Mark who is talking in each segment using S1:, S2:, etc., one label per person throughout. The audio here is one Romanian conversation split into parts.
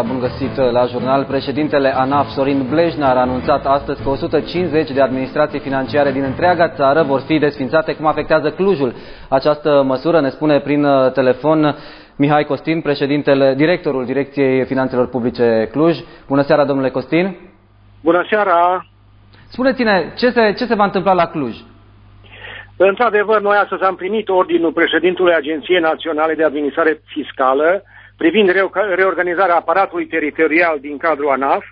S1: seara, bun găsit la jurnal. Președintele ANAF, Sorin Blejnar, a anunțat astăzi că 150 de administrații financiare din întreaga țară vor fi desfințate, cum afectează Clujul. Această măsură ne spune prin uh, telefon Mihai Costin, președintele, directorul Direcției Finanțelor Publice Cluj. Bună seara, domnule Costin!
S2: Bună seara!
S1: Spuneți-ne, ce se, ce se va întâmpla la Cluj?
S2: Într-adevăr, noi astăzi am primit ordinul președintului Agenției Naționale de Administrare Fiscală privind reorganizarea aparatului teritorial din cadrul ANAF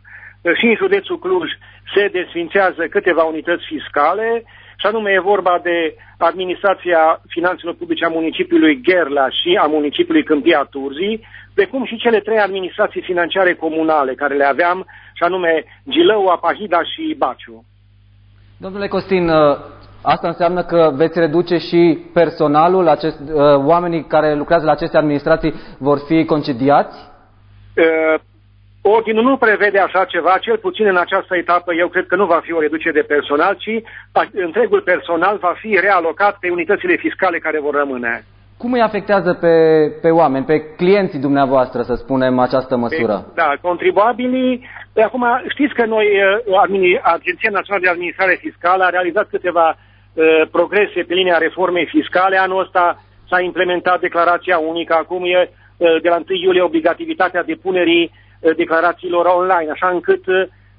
S2: și în județul Cluj se desfințează câteva unități fiscale și anume e vorba de administrația finanțelor publice a municipiului Gherla și a municipiului Câmpia Turzii, precum și cele trei administrații financiare comunale care le aveam, și anume Gilău, Apahida și Baciu.
S1: Domnule Costin, Asta înseamnă că veți reduce și personalul, acest, uh, oamenii care lucrează la aceste administrații vor fi concediați?
S2: Uh, ordinul nu prevede așa ceva, cel puțin în această etapă eu cred că nu va fi o reducere de personal, ci întregul personal va fi realocat pe unitățile fiscale care vor rămâne.
S1: Cum îi afectează pe, pe oameni, pe clienții dumneavoastră, să spunem, această măsură?
S2: Pe, da, contribuabilii. Acum, știți că noi, uh, Agenția Națională de Administrare Fiscală, a realizat câteva Uh, progrese pe linia reformei fiscale. Anul ăsta s-a implementat declarația unică, acum e uh, de la 1 iulie obligativitatea depunerii uh, declarațiilor online, așa încât,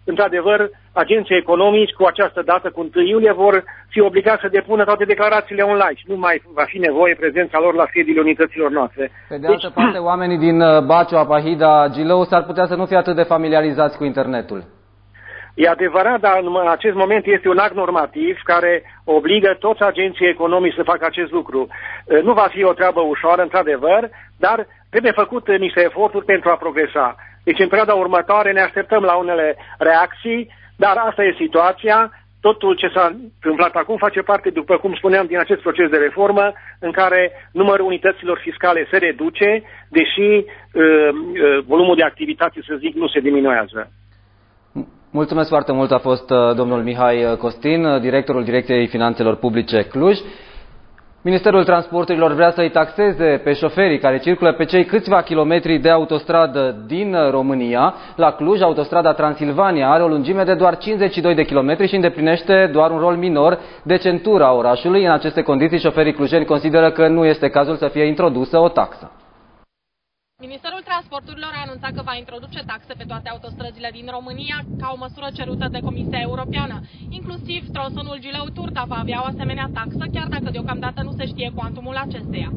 S2: într-adevăr, agenții economici cu această dată, cu 1 iulie, vor fi obligați să depună toate declarațiile online și nu mai va fi nevoie prezența lor la sediile unităților noastre.
S1: Pe de altă deci... parte, oamenii din Baciu, Apahida, Gilău s-ar putea să nu fie atât de familiarizați cu internetul.
S2: E adevărat, dar în acest moment este un act normativ care obligă toți agenții economici să facă acest lucru. Nu va fi o treabă ușoară, într-adevăr, dar trebuie făcut niște eforturi pentru a progresa. Deci în perioada următoare ne așteptăm la unele reacții, dar asta e situația. Totul ce s-a întâmplat acum face parte, după cum spuneam, din acest proces de reformă în care numărul unităților fiscale se reduce, deși uh, uh, volumul de activitate, să zic, nu se diminuează.
S1: Mulțumesc foarte mult, a fost uh, domnul Mihai uh, Costin, uh, directorul Direcției Finanțelor Publice Cluj. Ministerul Transporturilor vrea să-i taxeze pe șoferii care circulă pe cei câțiva kilometri de autostradă din România. La Cluj, autostrada Transilvania are o lungime de doar 52 de kilometri și îndeplinește doar un rol minor de centura orașului. În aceste condiții, șoferii clujeni consideră că nu este cazul să fie introdusă o taxă.
S3: Ministerul Transporturilor a anunțat că va introduce taxe pe toate autostrăzile din România ca o măsură cerută de Comisia Europeană. Inclusiv tronsonul Gileu-Turda va avea o asemenea taxă, chiar dacă deocamdată nu se știe cuantumul acesteia.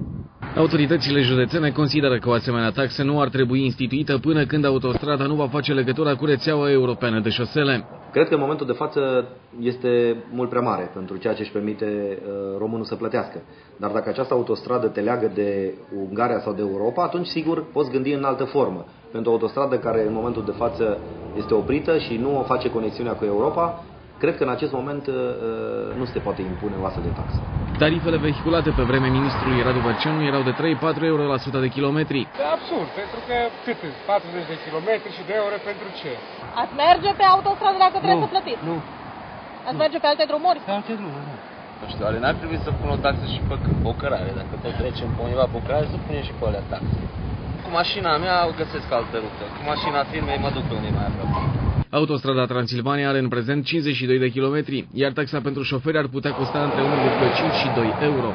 S4: Autoritățile județene consideră că o asemenea taxă nu ar trebui instituită până când autostrada nu va face legătura cu rețeaua europeană de șosele.
S5: Cred că în momentul de față este mult prea mare pentru ceea ce își permite uh, românul să plătească. Dar dacă această autostradă te leagă de Ungaria sau de Europa, atunci sigur poți gândi în altă formă. Pentru o autostradă care în momentul de față este oprită și nu o face conexiunea cu Europa, Cred că în acest moment uh, uh, nu se poate impune o astfel de taxă.
S4: Tarifele vehiculate pe vreme ministrului Radu Bărceanu erau de 3-4 euro la 100 de kilometri.
S6: E absurd, pentru că cât 40 de kilometri și 2 euro pentru ce?
S3: Ați merge pe autostradă dacă trebuie nu, să plătiți?
S6: Nu.
S3: Ați merge pe alte drumuri?
S6: Pe alte drumuri, nu.
S7: Nu știu, ale n-ar trebui să pună o taxă și pe bocărare. Dacă tot trecem pe undeva bocărare, să punem și pe alea taxe. Cu mașina mea găsesc altă rută. Cu mașina firmei mă duc pe unde mai aproape.
S4: Autostrada Transilvania are în prezent 52 de kilometri, iar taxa pentru șoferi ar putea costa între 1,5 și 2 euro.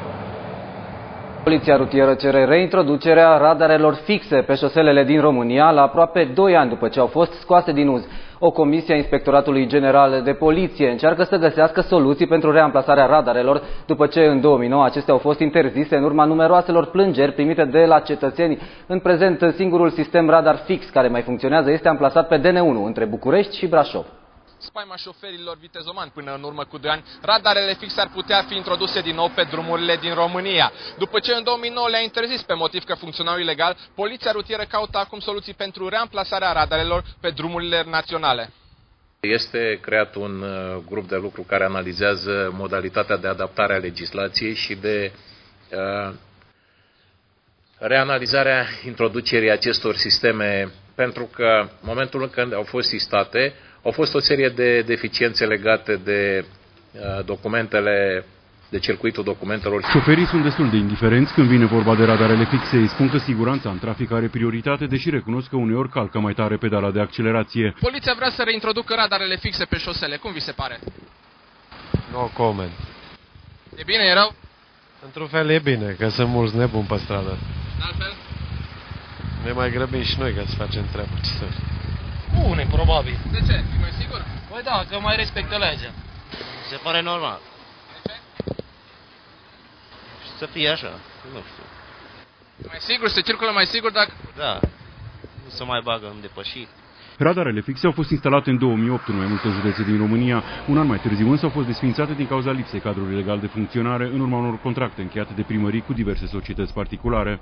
S1: Poliția rutieră cere reintroducerea radarelor fixe pe șoselele din România la aproape 2 ani după ce au fost scoase din uz. O comisie a Inspectoratului General de Poliție încearcă să găsească soluții pentru reamplasarea radarelor după ce în 2009 acestea au fost interzise în urma numeroaselor plângeri primite de la cetățeni. În prezent, singurul sistem radar fix care mai funcționează este amplasat pe DN1 între București și Brașov
S8: spaima șoferilor vitezomani până în urmă cu 2 ani, radarele fixe ar putea fi introduse din nou pe drumurile din România. După ce în 2009 le-a interzis pe motiv că funcționau ilegal, poliția rutieră caută acum soluții pentru reamplasarea radarelor pe drumurile naționale.
S9: Este creat un uh, grup de lucru care analizează modalitatea de adaptare a legislației și de uh, reanalizarea introducerii acestor sisteme, pentru că în momentul în care au fost sistate, au fost o serie de deficiențe legate de uh, documentele de circuitul documentelor.
S10: Șoferii sunt destul de indiferenți când vine vorba de radarele fixe. Îi spun că siguranța în trafic are prioritate, deși recunosc că uneori calcă mai tare pedala de accelerație.
S8: Poliția vrea să reintroducă radarele fixe pe șosele. Cum vi se pare?
S11: No comment.
S8: E bine, e rău?
S11: Într-un fel e bine, că sunt mulți nebuni pe stradă.
S8: În altfel?
S11: Ne mai grăbim și noi ca să facem treaba. Ce să...
S12: Bune, probabil.
S8: De ce? E mai sigur?
S12: Păi da, că mai respectă legea. Se pare normal.
S8: De ce?
S12: Și să fie așa, nu știu.
S8: Mai sigur? Se circulă mai sigur dacă...
S12: Da, nu se mai bagă în depășiri.
S10: Radarele fixe au fost instalate în 2008 în mai multe județe din România. Un an mai târziu însă au fost desfințate din cauza lipsei cadrului legal de funcționare în urma unor contracte încheiate de primării cu diverse societăți particulare.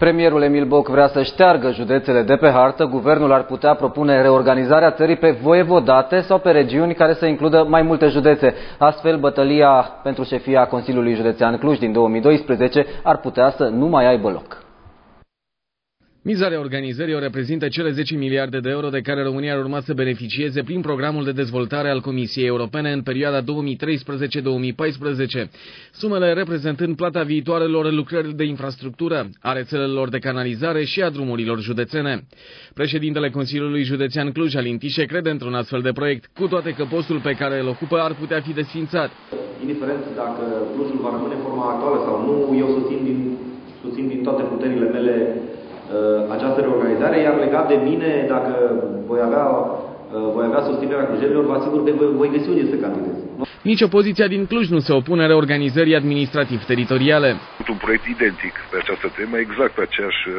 S1: Premierul Emil Boc vrea să șteargă județele de pe hartă. Guvernul ar putea propune reorganizarea țării pe voievodate sau pe regiuni care să includă mai multe județe. Astfel, bătălia pentru șefia Consiliului Județean Cluj din 2012 ar putea să nu mai aibă loc.
S13: Miza reorganizării o reprezintă cele 10 miliarde de euro de care România ar urma să beneficieze prin programul de dezvoltare al Comisiei Europene în perioada 2013-2014, sumele reprezentând plata viitoarelor lucrări de infrastructură, a rețelelor de canalizare și a drumurilor județene. Președintele Consiliului Județean Cluj, Alin Tișe, crede într-un astfel de proiect, cu toate că postul pe care îl ocupă ar putea fi desfințat.
S14: Indiferent dacă Clujul va rămâne în forma actuală sau nu, eu susțin din, susțin din toate puterile mele Uh, această reorganizare, iar legat de mine, dacă voi avea, uh, voi avea susținerea clujerilor, vă asigur că voi găsi unde să candidez.
S13: Nici opoziția din Cluj nu se opune reorganizării administrativ-teritoriale.
S15: Un proiect identic pe această temă, exact pe aceeași uh,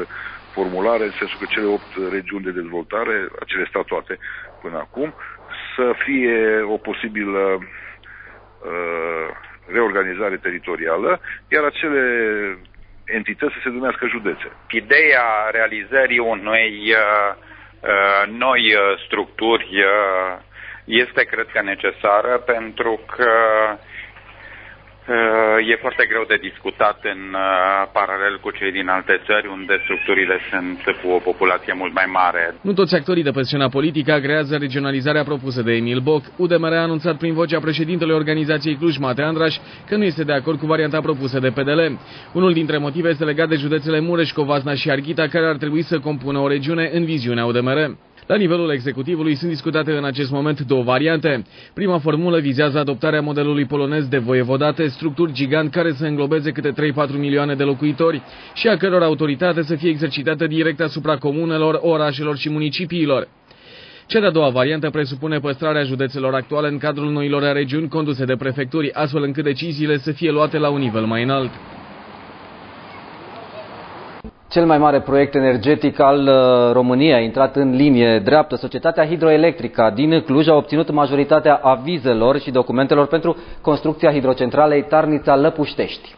S15: formulare, în sensul că cele opt regiuni de dezvoltare, acele statuate până acum, să fie o posibilă uh, reorganizare teritorială, iar acele entități să se numească județe.
S16: Ideea realizării unei uh, uh, noi uh, structuri uh, este, cred că, necesară pentru că Uh, e foarte greu de discutat în uh, paralel cu cei din alte țări, unde structurile sunt cu o populație mult mai mare.
S13: Nu toți actorii de pe scena politică agrează regionalizarea propusă de Emil Boc. UDMR a anunțat prin vocea președintelui organizației Cluj, Mate Andraș, că nu este de acord cu varianta propusă de PDL. Unul dintre motive este legat de județele Mureș, Covasna și Arghita, care ar trebui să compună o regiune în viziunea UDMR. La nivelul executivului sunt discutate în acest moment două variante. Prima formulă vizează adoptarea modelului polonez de voievodate, structuri gigant care să înglobeze câte 3-4 milioane de locuitori și a căror autoritate să fie exercitată direct asupra comunelor, orașelor și municipiilor. Cea de-a doua variantă presupune păstrarea județelor actuale în cadrul noilor regiuni conduse de prefecturi, astfel încât deciziile să fie luate la un nivel mai înalt.
S1: Cel mai mare proiect energetic al uh, României a intrat în linie dreaptă. Societatea Hidroelectrică din Cluj a obținut majoritatea avizelor și documentelor pentru construcția hidrocentralei Tarnița-Lăpuștești.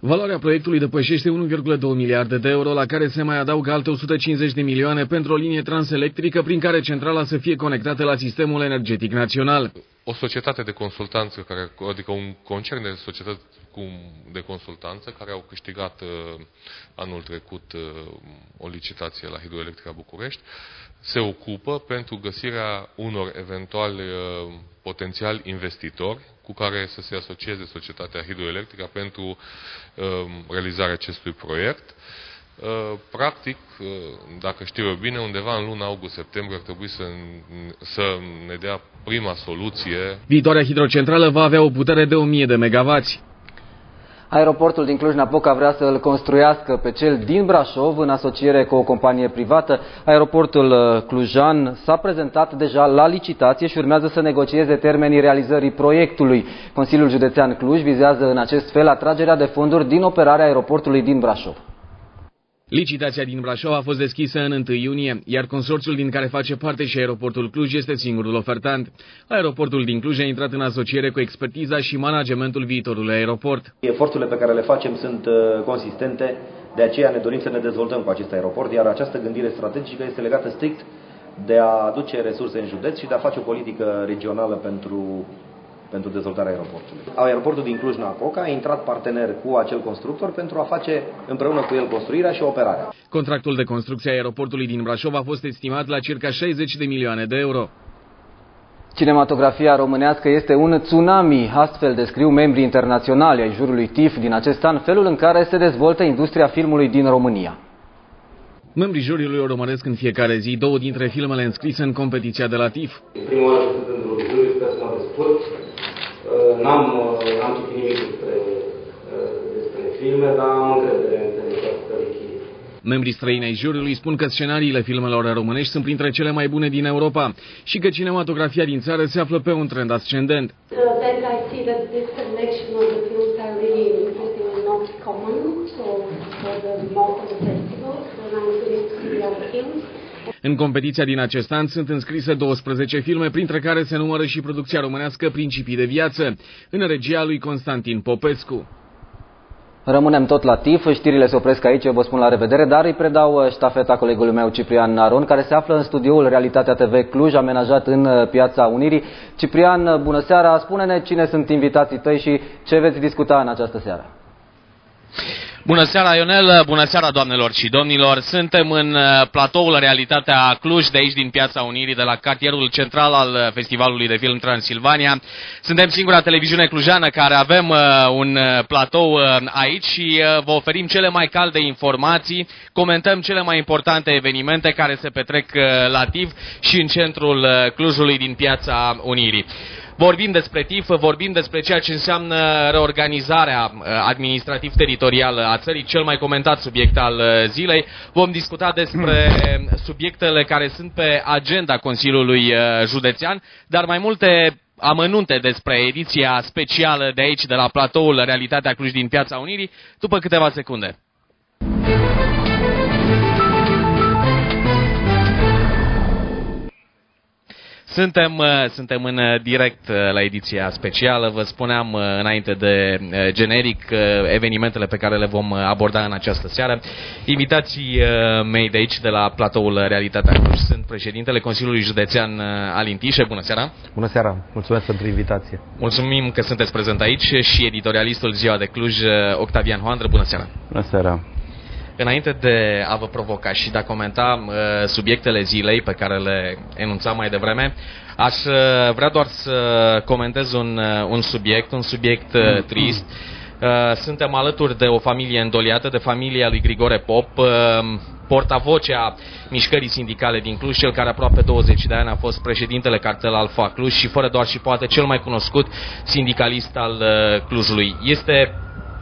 S13: Valoarea proiectului depășește 1,2 miliarde de euro, la care se mai adaugă alte 150 de milioane pentru o linie transelectrică prin care centrala să fie conectată la sistemul energetic național.
S17: O societate de consultanță, care, adică un concern de societăți de consultanță care au câștigat uh, anul trecut uh, o licitație la Hidroelectrica București, se ocupă pentru găsirea unor eventuali uh, potențiali investitori cu care să se asocieze societatea hidroelectrică pentru uh, realizarea acestui proiect. Uh, practic, uh, dacă știu eu bine, undeva în luna august-septembrie ar trebui să, să ne dea prima soluție.
S13: Viitoarea hidrocentrală va avea o putere de 1000 de megavați.
S1: Aeroportul din Cluj-Napoca vrea să îl construiască pe cel din Brașov în asociere cu o companie privată. Aeroportul uh, Clujan s-a prezentat deja la licitație și urmează să negocieze termenii realizării proiectului. Consiliul Județean Cluj vizează în acest fel atragerea de fonduri din operarea aeroportului din Brașov.
S13: Licitația din Brașov a fost deschisă în 1 iunie, iar consorțiul din care face parte și aeroportul Cluj este singurul ofertant. Aeroportul din Cluj a intrat în asociere cu expertiza și managementul viitorului aeroport.
S14: Eforturile pe care le facem sunt uh, consistente, de aceea ne dorim să ne dezvoltăm cu acest aeroport, iar această gândire strategică este legată strict de a aduce resurse în județ și de a face o politică regională pentru pentru dezvoltarea aeroportului. Aeroportul din Cluj-Napoca a intrat partener cu acel constructor pentru a face împreună cu el construirea și operarea.
S13: Contractul de construcție a aeroportului din Brașov a fost estimat la circa 60 de milioane de euro.
S1: Cinematografia românească este un tsunami, astfel descriu membrii internaționali ai jurului TIF din acest an felul în care se dezvoltă industria filmului din România.
S4: Membrii juriului o urmăresc în fiecare zi două dintre filmele înscrise în competiția de la TIF.
S7: Prima oară sunt într-un juriu, sper să mă descurc. Uh, n-am, uh, n-am citit nimic despre, uh, despre filme, dar am încredere în
S4: Membrii străini ai juriului spun că scenariile filmelor românești sunt printre cele mai bune din Europa și că cinematografia din țară se află pe un trend ascendent. În competiția din acest an sunt înscrise 12 filme, printre care se numără și producția românească Principii de viață, în regia lui Constantin Popescu.
S1: Rămânem tot la TIF, știrile se opresc aici, eu vă spun la revedere, dar îi predau uh, ștafeta colegului meu Ciprian Naron, care se află în studioul Realitatea TV Cluj, amenajat în uh, Piața Unirii. Ciprian, uh, bună seara, spune-ne cine sunt invitații tăi și ce veți discuta în această seară.
S13: Bună seara, Ionel! Bună seara, doamnelor și domnilor! Suntem în uh, platoul Realitatea Cluj, de aici din Piața Unirii, de la cartierul central al uh, Festivalului de Film Transilvania. Suntem singura televiziune clujană care avem uh, un platou aici și vă oferim cele mai calde informații, comentăm cele mai importante evenimente care se petrec la TIV și în centrul Clujului din Piața Unirii. Vorbim despre TIF, vorbim despre ceea ce înseamnă reorganizarea uh, administrativ-teritorială a țării, cel mai comentat subiect al uh, zilei. Vom discuta despre subiectele care sunt pe agenda Consiliului uh, Județean, dar mai multe amănunte despre ediția specială de aici, de la platoul Realitatea Cluj din Piața Unirii, după câteva secunde. Suntem, uh, suntem în uh, direct uh, la ediția specială. Vă spuneam înainte de generic evenimentele pe care le vom aborda în această seară. Invitații mei de aici, de la platoul Realitatea Cluj, sunt președintele Consiliului Județean Alin Tișe. Bună seara!
S14: Bună seara! Mulțumesc pentru invitație!
S13: Mulțumim că sunteți prezent aici și editorialistul Ziua de Cluj, Octavian Hoandră. Bună seara!
S14: Bună seara!
S13: Înainte de a vă provoca și de a comenta uh, subiectele zilei pe care le enunțam mai devreme, aș uh, vrea doar să comentez un, uh, un subiect, un subiect uh, trist. Uh, suntem alături de o familie îndoliată, de familia lui Grigore Pop, uh, portavocea mișcării sindicale din Cluj, cel care aproape 20 de ani a fost președintele cartel Alfa Cluj și fără doar și poate cel mai cunoscut sindicalist al uh, Clujului. Este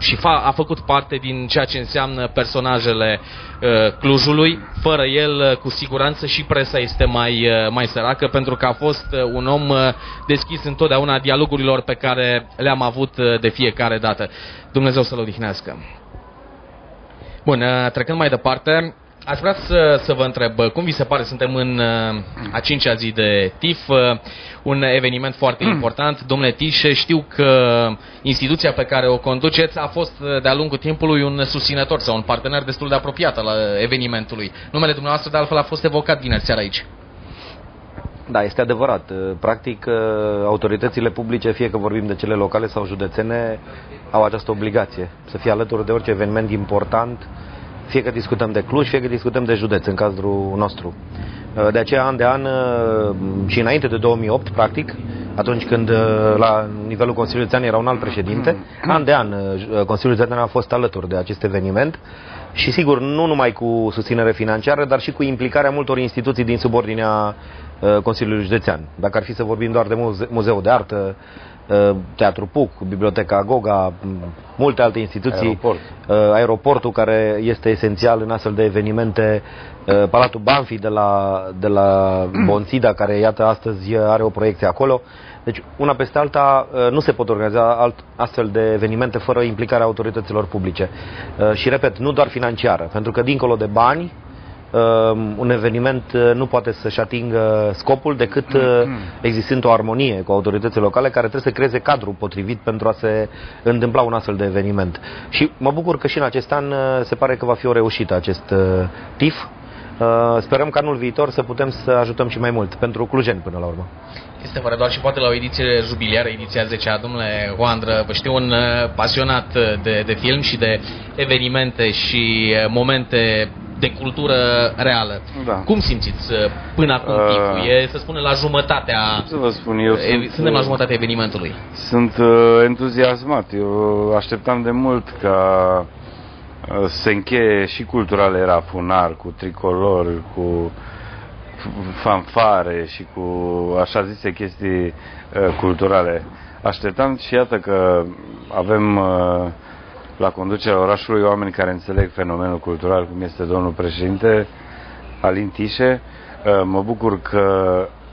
S13: și fa- a făcut parte din ceea ce înseamnă personajele uh, Clujului. Fără el, uh, cu siguranță, și presa este mai, uh, mai săracă, pentru că a fost uh, un om uh, deschis întotdeauna dialogurilor pe care le-am avut uh, de fiecare dată. Dumnezeu să-l odihnească. Bun, uh, trecând mai departe, Aș vrea să, să vă întreb, cum vi se pare, suntem în uh, a cincea zi de TIF, uh, un eveniment foarte important. Domnule Tișe, știu că instituția pe care o conduceți a fost uh, de-a lungul timpului un susținător sau un partener destul de apropiat al evenimentului. Numele dumneavoastră de altfel a fost evocat vineri seara aici.
S14: Da, este adevărat. Practic, autoritățile publice, fie că vorbim de cele locale sau județene, au această obligație să fie alături de orice eveniment important fie că discutăm de Cluj, fie că discutăm de județ în cazul nostru. Uh, de aceea, an de an uh, și înainte de 2008, practic, atunci când uh, la nivelul Consiliului Județean era un alt președinte, an de an Consiliul Județean a fost alături de acest eveniment și sigur, nu numai cu susținere financiară, dar și cu implicarea multor instituții din subordinea Consiliului Județean. Dacă ar fi să vorbim doar de muze Muzeul de Artă, Uh, Teatru Puc, Biblioteca Goga, multe alte instituții,
S18: Aeroport.
S14: Uh, aeroportul care este esențial în astfel de evenimente, uh, Palatul Banfi de la, de la Bonțida, care iată astăzi are o proiecție acolo. Deci una peste alta nu se pot organiza alt, astfel de evenimente fără implicarea autorităților publice. Și repet, nu doar financiară, pentru că dincolo de bani, Ehm, un eveniment uh, nu poate să-și atingă scopul decât uh, mm-hmm. existând o armonie cu autoritățile locale care trebuie să creeze cadrul potrivit pentru a se întâmpla un astfel de eveniment. Și mă bucur că și în acest an uh, se pare că va fi o reușită acest TIF. Sperăm că anul viitor să putem să ajutăm și mai mult pentru clujeni până la urmă.
S13: Este fără doar și poate la o ediție jubiliară, ediția 10 domnule Hoandră, vă știu un pasionat de, de film și de evenimente și momente de cultură reală.
S18: Da.
S13: Cum simțiți uh, până acum
S18: Uh,
S13: tipul? E, să spunem, la jumătatea...
S18: Să vă spun, eu
S13: e-
S18: sunt,
S13: Suntem la
S18: uh,
S13: jumătatea evenimentului.
S18: Sunt uh, entuziasmat. Eu așteptam de mult ca uh, să se încheie și cultural era funar, cu tricolor, cu f- fanfare și cu așa zise chestii uh, culturale. Așteptam și iată că avem uh, la conducerea orașului oameni care înțeleg fenomenul cultural, cum este domnul președinte Alin Tișe. Uh, Mă bucur că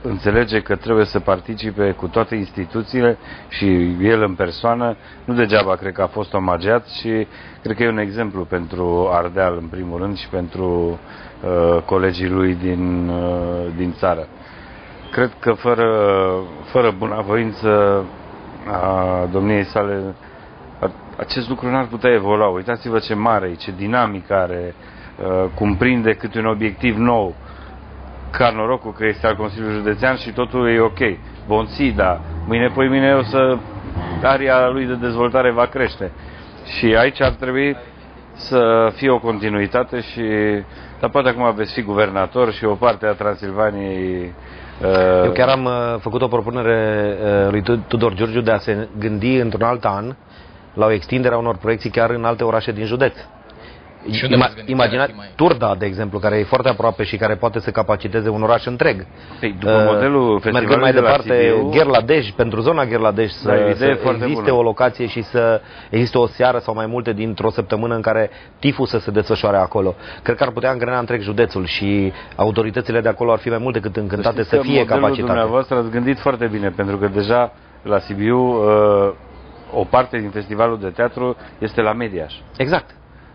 S18: înțelege că trebuie să participe cu toate instituțiile și el în persoană. Nu degeaba cred că a fost omageat și cred că e un exemplu pentru Ardeal în primul rând și pentru uh, colegii lui din, uh, din țară. Cred că fără, fără bunăvoință a domniei sale a- acest lucru n-ar putea evolua. Uitați-vă ce mare e, ce dinamic are, uh, cum prinde câte un obiectiv nou. Car norocul că este al Consiliului Județean și totul e ok. Vom ții, da. Mâine, poi mine o să... Aria lui de dezvoltare va crește. Și aici ar trebui să fie o continuitate și... Dar poate acum veți fi guvernator și o parte a Transilvaniei uh,
S14: Eu chiar am uh, făcut o propunere uh, lui Tu- Tudor Giurgiu de a se gândi într-un alt an la o extindere a unor proiecții chiar în alte orașe din județ.
S13: Și unde v-ați gândit?
S14: imagina
S13: Care ar fi mai-
S14: Turda, de exemplu, care e foarte aproape și care poate să capaciteze un oraș întreg.
S18: Păi, după modelul
S14: Mergând
S18: festivalului
S14: mai
S18: de la
S14: departe,
S18: Sibiu-
S14: Gherladej, pentru zona Gherladej,
S18: Da, e o
S14: să,
S18: idee
S14: să
S18: foarte
S14: existe
S18: bună.
S14: o locație și să existe o seară sau mai multe dintr-o săptămână în care tiful să se desfășoare acolo. Cred că ar putea îngrena întreg județul și autoritățile de acolo ar fi mai mult decât încântate
S18: știți
S14: să
S18: că
S14: fie
S18: modelul
S14: capacitate.
S18: dumneavoastră ați gândit foarte bine, pentru că deja la Sibiu uh, o parte din festivalul de teatru este la Mediaș.
S14: Exact.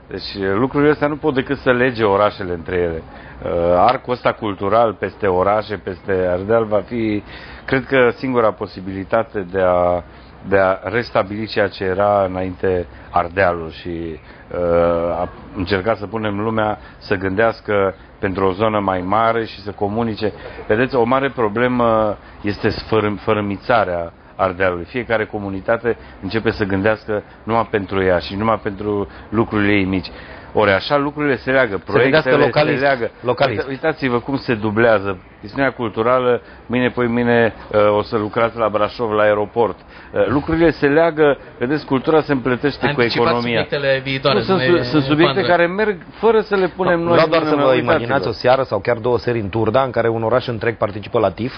S18: Deci uh, lucrurile astea nu pot decât să lege orașele între ele. Uh, Arcul ăsta cultural peste orașe, peste Ardeal va fi, cred că, singura posibilitate de a, de a restabili ceea ce era înainte Ardealul și uh, a încerca să punem lumea să gândească pentru o zonă mai mare și să comunice. Vedeți, o mare problemă este sfărâm, fărâmițarea Ardealului. Fiecare comunitate începe să gândească numai pentru ea și numai pentru lucrurile ei mici. Ori așa lucrurile se leagă,
S14: gândească
S18: proiectele se
S14: localist,
S18: leagă.
S14: localist.
S18: Uita- Uitați-vă cum se dublează. Chestiunea culturală, mâine, poi mine uh, o să lucrați la Brașov, la aeroport. Uh, lucrurile se leagă, vedeți, cultura se împletește cu
S13: Anticipați
S18: economia.
S13: subiectele viitoare,
S18: Nu, sunt,
S13: domnule
S18: sunt subiecte
S13: Pandră.
S18: care merg fără să le punem noi.
S14: Vreau doar
S18: în
S14: să
S18: mână.
S14: vă
S18: Uitați-vă.
S14: imaginați o seară sau chiar două serii în Turda, în care un oraș întreg participă la TIF,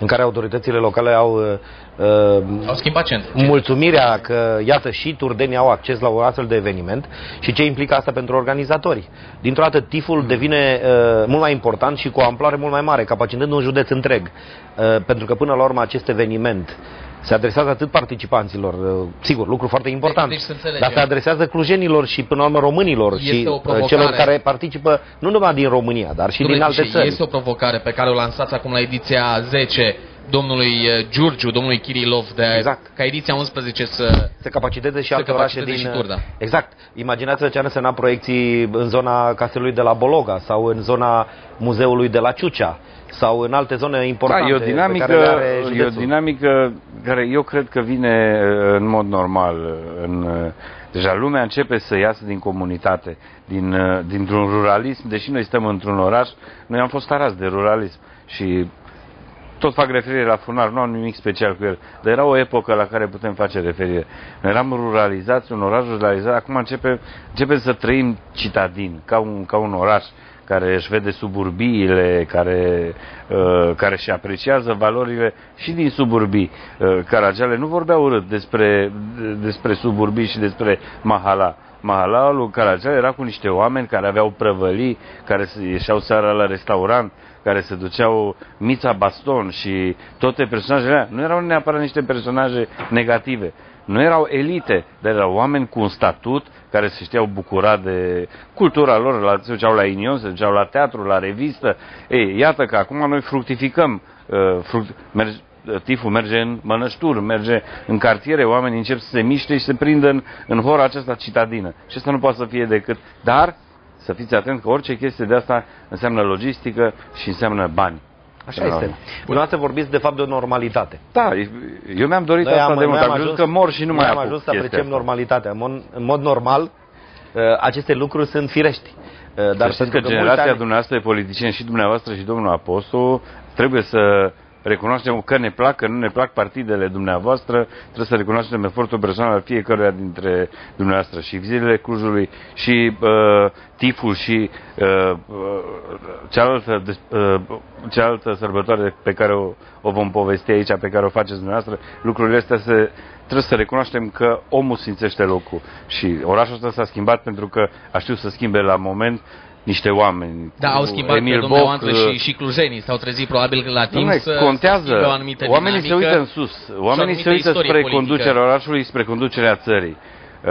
S14: în care autoritățile locale au, uh,
S13: Au schimbat centru.
S14: mulțumirea că, iată, și turdenii au acces la un astfel de eveniment și ce implică asta pentru organizatori. Dintr-o dată, TIF-ul devine uh, mult mai important și cu o amploare mult mai mare, capacitând un județ întreg. Uh, pentru că, până la urmă, acest eveniment se adresează atât participanților, uh, sigur, lucru foarte important,
S13: deci să înțelegem.
S14: dar se adresează clujenilor și, până la urmă, românilor
S13: Este
S14: și
S13: o
S14: uh,
S13: provocare.
S14: celor care participă nu numai din România, dar și din
S13: Domnule
S14: alte
S13: Tișe,
S14: țări.
S13: Este o provocare pe care o lansați acum la ediția 10 domnului eh, Giurgiu, domnului Kirilov, de exact. ca ediția 11 să
S14: se capaciteze și
S13: să
S14: alte orașe
S13: capaciteze
S14: din...
S13: și Turda.
S14: Exact. Imaginați-vă ce ar însemna proiecții în zona castelului de la Bologa sau în zona muzeului de la Ciucea sau în alte zone importante
S18: Da, e o
S14: pe
S18: dinamică,
S14: care le are
S18: e o
S14: județul.
S18: dinamică care eu cred că vine uh, în mod normal. uh, În, uh, deja lumea începe să iasă din comunitate, din, uh, dintr-un ruralism, deși noi stăm într-un oraș, noi am fost arați de ruralism și tot fac referire la funar, nu am nimic special cu el, dar era o epocă la care putem face referire. Noi eram ruralizați, un oraș ruralizat, acum începe, începe să trăim citadin, ca un, ca un oraș care își vede suburbiile, care, uh, care își apreciază valorile și din suburbii. Uh, Caragiale nu vorbea urât despre, despre suburbii și despre Mahala. Mahala lui Caragiale era cu niște oameni care aveau prăvălii, care se ieșeau seara la restaurant, care se duceau Mița Baston și toate personajele alea. Nu erau neapărat niște personaje negative. Nu erau elite, dar erau oameni cu un statut care se știau bucura de cultura lor, la, se duceau la Inion, se duceau la teatru, la revistă. Ei, iată că acum noi fructificăm. Uh, fruct, merge, tiful merge în mănășturi, merge în cartiere, oamenii încep să se miște și se prindă în, în hora aceasta citadină. Și asta nu poate să fie decât. Dar să fiți atent că orice chestie de asta înseamnă logistică și înseamnă bani.
S14: Așa este. Dumneavoastră vorbiți de fapt de o normalitate.
S18: Da, eu mi-am dorit
S14: Noi
S18: asta
S14: am-
S18: de mult.
S14: noi
S18: Am crezut că mor și nu
S14: noi
S18: mai
S14: am
S18: apuc
S14: ajuns să
S18: chestia
S14: apreciem
S18: asta.
S14: normalitatea. În mod, în mod normal, uh, aceste lucruri sunt firești. Uh,
S18: Dar știți că generația ani... dumneavoastră de politicieni și dumneavoastră și domnul Apostol trebuie să recunoaștem că ne plac, că nu ne plac partidele dumneavoastră, trebuie să recunoaștem efortul personal al fiecăruia dintre dumneavoastră și zilele Clujului și uh, tiful și uh, uh, cealaltă, uh, cealaltă sărbătoare pe care o, o vom povesti aici, pe care o faceți dumneavoastră, lucrurile astea se, trebuie să recunoaștem că omul simțește locul. Și orașul ăsta s-a schimbat pentru că a știut să schimbe la moment niște oameni.
S13: Da, au schimbat Emil pe dumneavoastră și, și clujenii. S-au trezit probabil la timp
S18: Dom'le,
S13: să
S18: contează.
S13: o anumită
S18: Oamenii se uită în sus. Oamenii se uită spre
S13: politică.
S18: conducerea orașului, spre conducerea țării.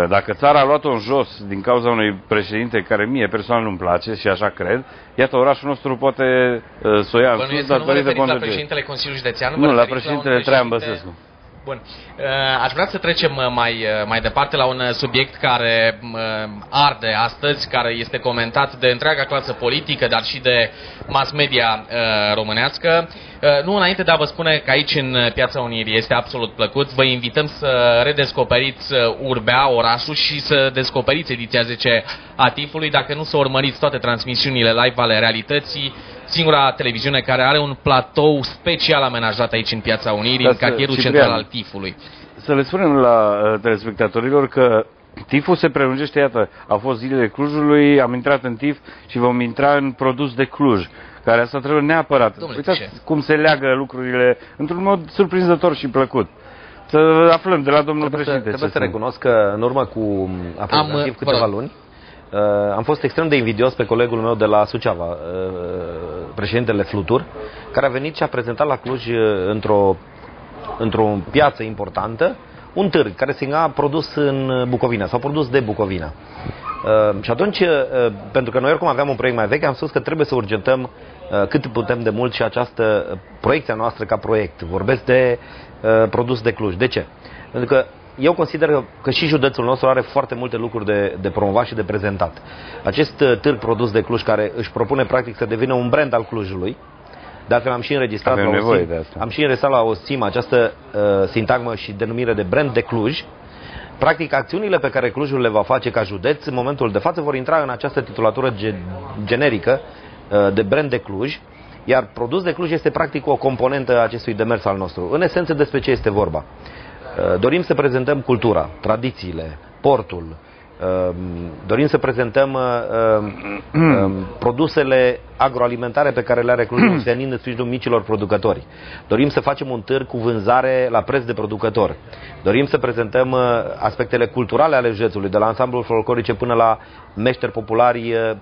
S18: Dacă țara a luat-o în jos din cauza unui președinte care mie personal nu-mi place și așa cred, iată, orașul nostru poate uh, să o ia în sus
S13: datorită Nu la președintele Consiliului Județean?
S18: Nu, la președintele Traian Băsescu.
S13: Bun. Aș vrea să trecem mai, mai departe la un subiect care arde astăzi, care este comentat de întreaga clasă politică, dar și de mass media românească. Nu înainte de a vă spune că aici în Piața Unirii este absolut plăcut, vă invităm să redescoperiți Urbea, orașul și să descoperiți ediția 10 a TIF-ului, dacă nu să urmăriți toate transmisiunile live ale realității, singura televiziune care are un platou special amenajat aici în Piața Unirii, în cartierul central al TIF-ului.
S18: Să le spunem la uh, telespectatorilor că TIF-ul se prelungește, iată, au fost zilele Clujului, am intrat în TIF și vom intra în produs de Cluj, care asta trebuie neapărat.
S13: Domnule,
S18: Uitați
S13: ce?
S18: cum se leagă lucrurile într-un mod surprinzător și plăcut. Să aflăm de la domnul
S14: trebuie
S18: președinte.
S14: Să, trebuie
S18: ce
S14: să recunosc că în urmă cu aproximativ câteva luni, Uh, am fost extrem de invidios pe colegul meu de la Suceava, uh, președintele Flutur, care a venit și a prezentat la Cluj uh, într-o într-o piață importantă un târg care se a produs în Bucovina sau produs de Bucovina. Uh, și atunci, uh, pentru că noi oricum aveam un proiect mai vechi, am spus că trebuie să urgentăm uh, cât putem de mult și această proiecția noastră ca proiect. Vorbesc de uh, produs de Cluj. De ce? Pentru că eu consider că, că și județul nostru are foarte multe lucruri de, de promovat și de prezentat. Acest uh, târg produs de Cluj, care își propune practic să devină un brand al Clujului, de altfel am și înregistrat
S18: Avem
S14: la
S18: nevoie
S14: OSIM,
S18: de asta.
S14: am și înregistrat la OSIM această uh, sintagmă și denumire de brand de Cluj. Practic, acțiunile pe care Clujul le va face ca județ, în momentul de față, vor intra în această titulatură ge- generică uh, de brand de Cluj, iar produs de Cluj este practic o componentă a acestui demers al nostru. În esență, despre ce este vorba? Uh, Dorim să prezentăm cultura, tradițiile, portul, uh, dorim să prezentăm uh, uh, produsele agroalimentare pe care le are Clujul, venind în sprijinul micilor producători. Dorim să facem un târg cu vânzare la preț de producător. Dorim să prezentăm uh, aspectele culturale ale județului, de la ansambluri folclorice până la meșteri populari uh, uh,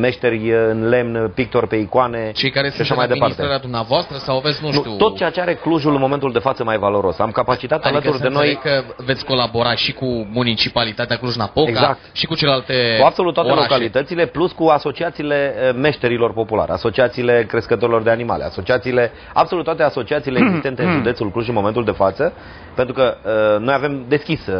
S14: meșteri în lemn, pictori pe icoane
S13: Cei care
S14: și
S13: sunt
S14: așa
S13: în
S14: mai departe.
S13: administrarea dumneavoastră sau aveți, nu știu...
S14: Nu, tot ceea ce are Clujul în momentul de față mai valoros. Am capacitate
S13: Adică
S14: alături
S13: să
S14: de noi
S13: înțeleg că veți colabora și cu municipalitatea Cluj-Napoca
S14: Exact.
S13: și cu celelalte
S14: cu absolut toate
S13: orașe.
S14: localitățile, plus cu asociațiile eh, meșterilor populare, asociațiile crescătorilor de animale, asociațiile, absolut toate asociațiile existente în județul Cluj în momentul de față, pentru că uh, noi avem deschis, uh,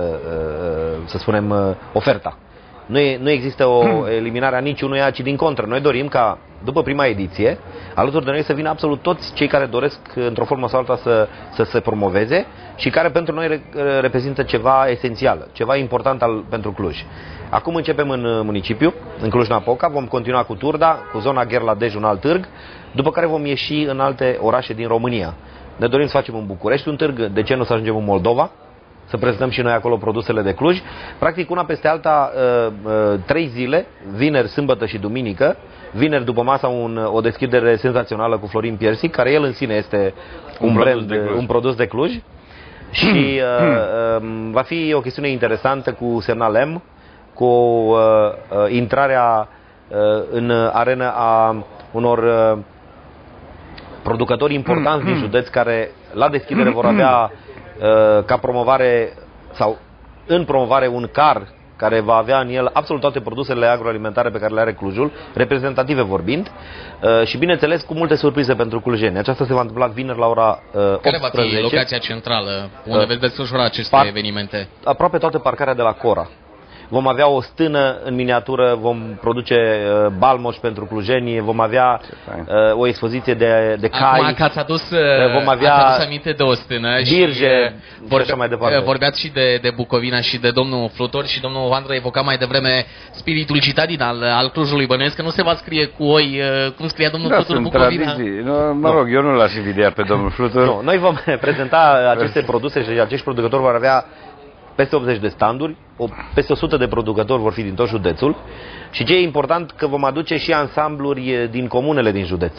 S14: să spunem, uh, oferta. Nu, e, nu există o eliminare a niciunuia, ci din contră. Noi dorim ca, după prima ediție, alături de noi să vină absolut toți cei care doresc, într-o formă sau alta, să, să se promoveze și care pentru noi re, reprezintă ceva esențial, ceva important al, pentru Cluj. Acum începem în uh, municipiu, în Cluj-Napoca, vom continua cu Turda, cu zona Gherladej, un alt târg, după care vom ieși în alte orașe din România. Ne dorim să facem în București un târg, de ce nu să ajungem în Moldova, să prezentăm și noi acolo produsele de Cluj. Practic, una peste alta, uh, uh, trei zile, vineri, sâmbătă și duminică. Vineri, după masa, un, o deschidere senzațională cu Florin Piersic, care el în sine este un,
S18: Un
S14: brand,
S18: produs de Cluj.
S14: un produs de Cluj. Și uh, um, va fi o chestiune interesantă cu semnal M, cu uh, uh, intrarea uh, în arenă a unor uh, producători importanți din județ care la deschidere vor avea uh, ca promovare sau în promovare un car care va avea în el absolut toate produsele agroalimentare pe care le are Clujul, reprezentative vorbind, uh, și bineînțeles cu multe surprize pentru clujeni. Aceasta se va întâmpla vineri la ora uh,
S13: Care va
S14: 18.
S13: fi locația centrală unde
S14: Uh,
S13: veți desfășura aceste
S14: par-
S13: evenimente?
S14: Aproape toată parcarea de la Cora. Vom avea o stână în miniatură, vom produce uh, balmoș pentru clujeni, vom avea uh, o expoziție de, de cai.
S13: Acum că ați adus,
S14: Uh, vom avea
S13: ați adus aminte de o stână
S14: birge
S13: și,
S14: și așa mai departe.
S13: Vorbeați și de, de Bucovina și de domnul Flutor și domnul Vandră evoca mai devreme spiritul citadin al, al Clujului. Bănuiesc că nu se va scrie cu oi, uh, cum scria domnul
S18: Da,
S13: Flutor
S18: sunt
S13: Bucovina.
S18: tradiții. Nu, mă rog, eu nu l-aș invidia pe domnul Flutur.
S14: Nu, noi vom prezenta aceste produse și acești producători vor avea peste 80 de standuri, o, peste 100 de producători vor fi din tot județul și ce e important că vom aduce și ansambluri eh, din comunele din județ.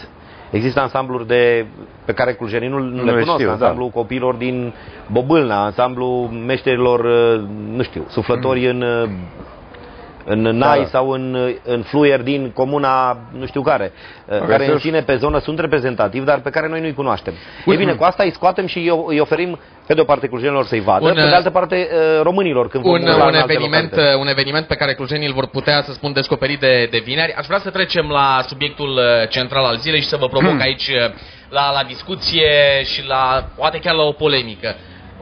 S14: Există ansambluri de, pe care clujenii nu, nu le
S18: Nu
S14: cunosc,
S18: știu, da.
S14: ansamblu copiilor din Bobâlna, ansamblu meșterilor, eh, nu știu, suflători în eh, în Nai
S18: da.
S14: sau în, în Fluier din comuna nu știu care, eh, care
S18: găsesc.
S14: în sine pe zonă sunt reprezentativi, dar pe care noi nu-i cunoaștem. Ei bine, cu asta îi scoatem și îi- îi oferim pe de o parte clujenilor să-i vadă,
S13: Un,
S14: pe de altă parte eh, românilor când
S13: un,
S14: vom la
S13: un,
S14: alte
S13: eveniment,
S14: localități.
S13: un eveniment pe care clujenii îl vor putea, să spun, descoperi de, de vineri. Aș vrea să trecem la subiectul uh, central al zilei și să vă provoc aici uh, la, la discuție și la, poate chiar la o polemică.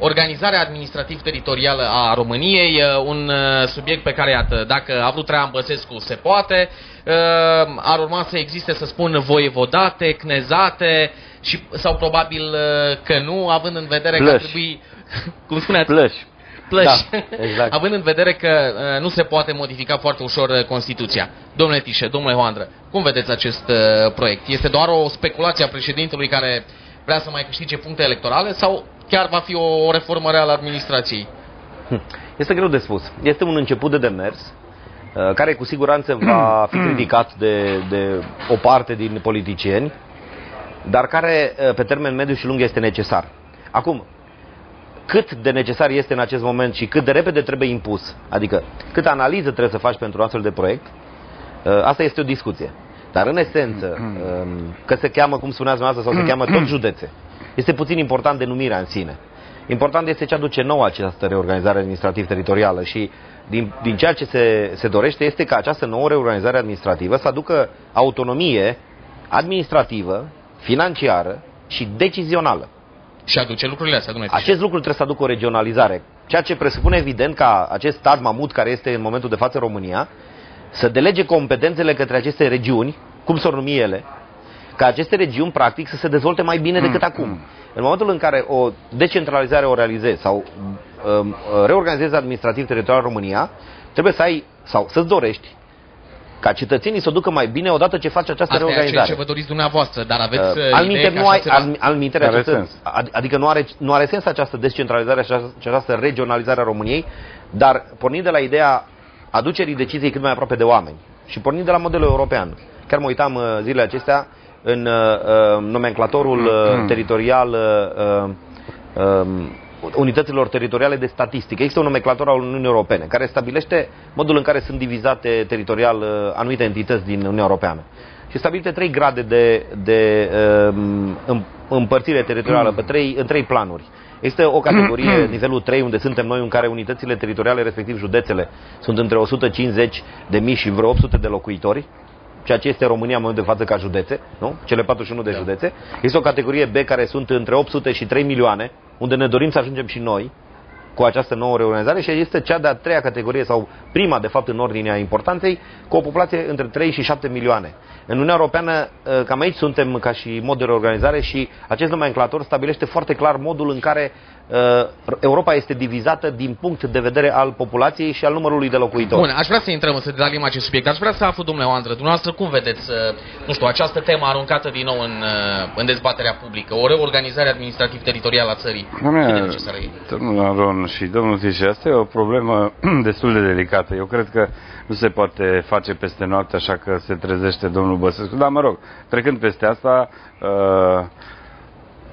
S13: Organizarea administrativ-teritorială a României, uh, un uh, subiect pe care, iată, dacă a vrut Traian Băsescu, se poate. Uh, Ar urma să existe, să spun, voievodate, cnezate, și, sau probabil uh, că nu, având în vedere că ar
S18: Plăși.
S13: trebui, cum spuneați,
S18: Plăși.
S13: plăși.
S14: Da, exact.
S13: Având în vedere că uh, nu se poate modifica foarte ușor uh, Constituția. Domnule Tișe, domnule Hoandră, cum vedeți acest uh, proiect? Este doar o speculație a președintelui care vrea să mai câștige puncte electorale sau chiar va fi o, o reformă reală a administrației?
S14: Este greu de spus. Este un început de demers uh, care cu siguranță va fi criticat de, de o parte din politicieni, dar care uh, pe termen mediu și lung este necesar. Acum, cât de necesar este în acest moment și cât de repede trebuie impus, adică cât analiză trebuie să faci pentru un astfel de proiect, uh, asta este o discuție. Dar în esență, um, că se cheamă, cum spuneați dumneavoastră, sau se cheamă tot județe, este puțin important denumirea în sine. Important este ce aduce nouă această reorganizare administrativ-teritorială și din, din ceea ce se, se dorește este ca această nouă reorganizare administrativă să aducă autonomie administrativă, financiară și decizională.
S13: Și aduce lucrurile astea, domnule Tișe.
S14: Acest lucru trebuie să aducă o regionalizare, ceea ce presupune evident ca acest stat mamut care este în momentul de față România să delege competențele către aceste regiuni, cum s-or numi ele, ca aceste regiuni practic să se dezvolte mai bine decât acum. În momentul în care o decentralizare o realizezi sau um, reorganizezi administrativ teritorial România, trebuie să ai sau să-ți dorești ca cetățenii să o ducă mai bine odată ce faci această
S13: Asta e ceea
S14: reorganizare.
S13: ce vă doriți dumneavoastră, dar aveți uh,
S14: al
S13: idee
S14: minte
S13: că
S14: nu
S13: așa
S14: ai,
S13: se va-
S14: al, al mintere
S18: Are
S14: această,
S18: sens.
S14: ad- adică nu are, nu are sens această descentralizare și această, și această regionalizare a României, dar pornind de la ideea aducerii deciziei cât mai aproape de oameni și pornind de la modelul european. Chiar mă uitam uh, zilele acestea în uh, uh, nomenclatorul uh, teritorial uh, uh, um, unităților teritoriale de statistică. Există un nomenclator al Uniunii Europene care stabilește modul în care sunt divizate teritorial uh, anumite entități din Uniunea Europeană. Și stabilite trei grade de, de um, îm- împărțire teritorială pe trei, în trei planuri. Este o categorie, nivelul 3, unde suntem noi, în care unitățile teritoriale, respectiv județele, sunt între 150 de mii și vreo 800 de locuitori, ceea ce este România în momentul de față ca județe, nu? Cele 41 de județe. Este o categorie B care sunt între 800 și 3 milioane, unde ne dorim să ajungem și noi cu această nouă reorganizare și este cea de-a treia categorie sau prima, de fapt, în ordinea importanței, cu o populație între 3 și 7 milioane. În Uniunea Europeană, eh, cam aici suntem ca și mod de reorganizare și acest nomenclator stabilește foarte clar modul în care eh, Europa este divizată din punct de vedere al populației și al numărului de locuitori.
S13: Bun, aș vrea să intrăm, să detaliem acest subiect. Aș vrea să aflu, domnule Oandră, dumneavoastră, cum vedeți, uh, nu știu, această temă aruncată din nou în, uh, în dezbaterea publică, o reorganizare administrativ-teritorială a țării. Cât de
S18: Domnule,
S13: necesară e?
S18: domnul Aron și domnul Tișe, asta e o problemă destul de delicată. Eu cred că nu se poate face peste noapte așa că se trezește domnul Băsescu. Dar mă rog, trecând peste asta, uh,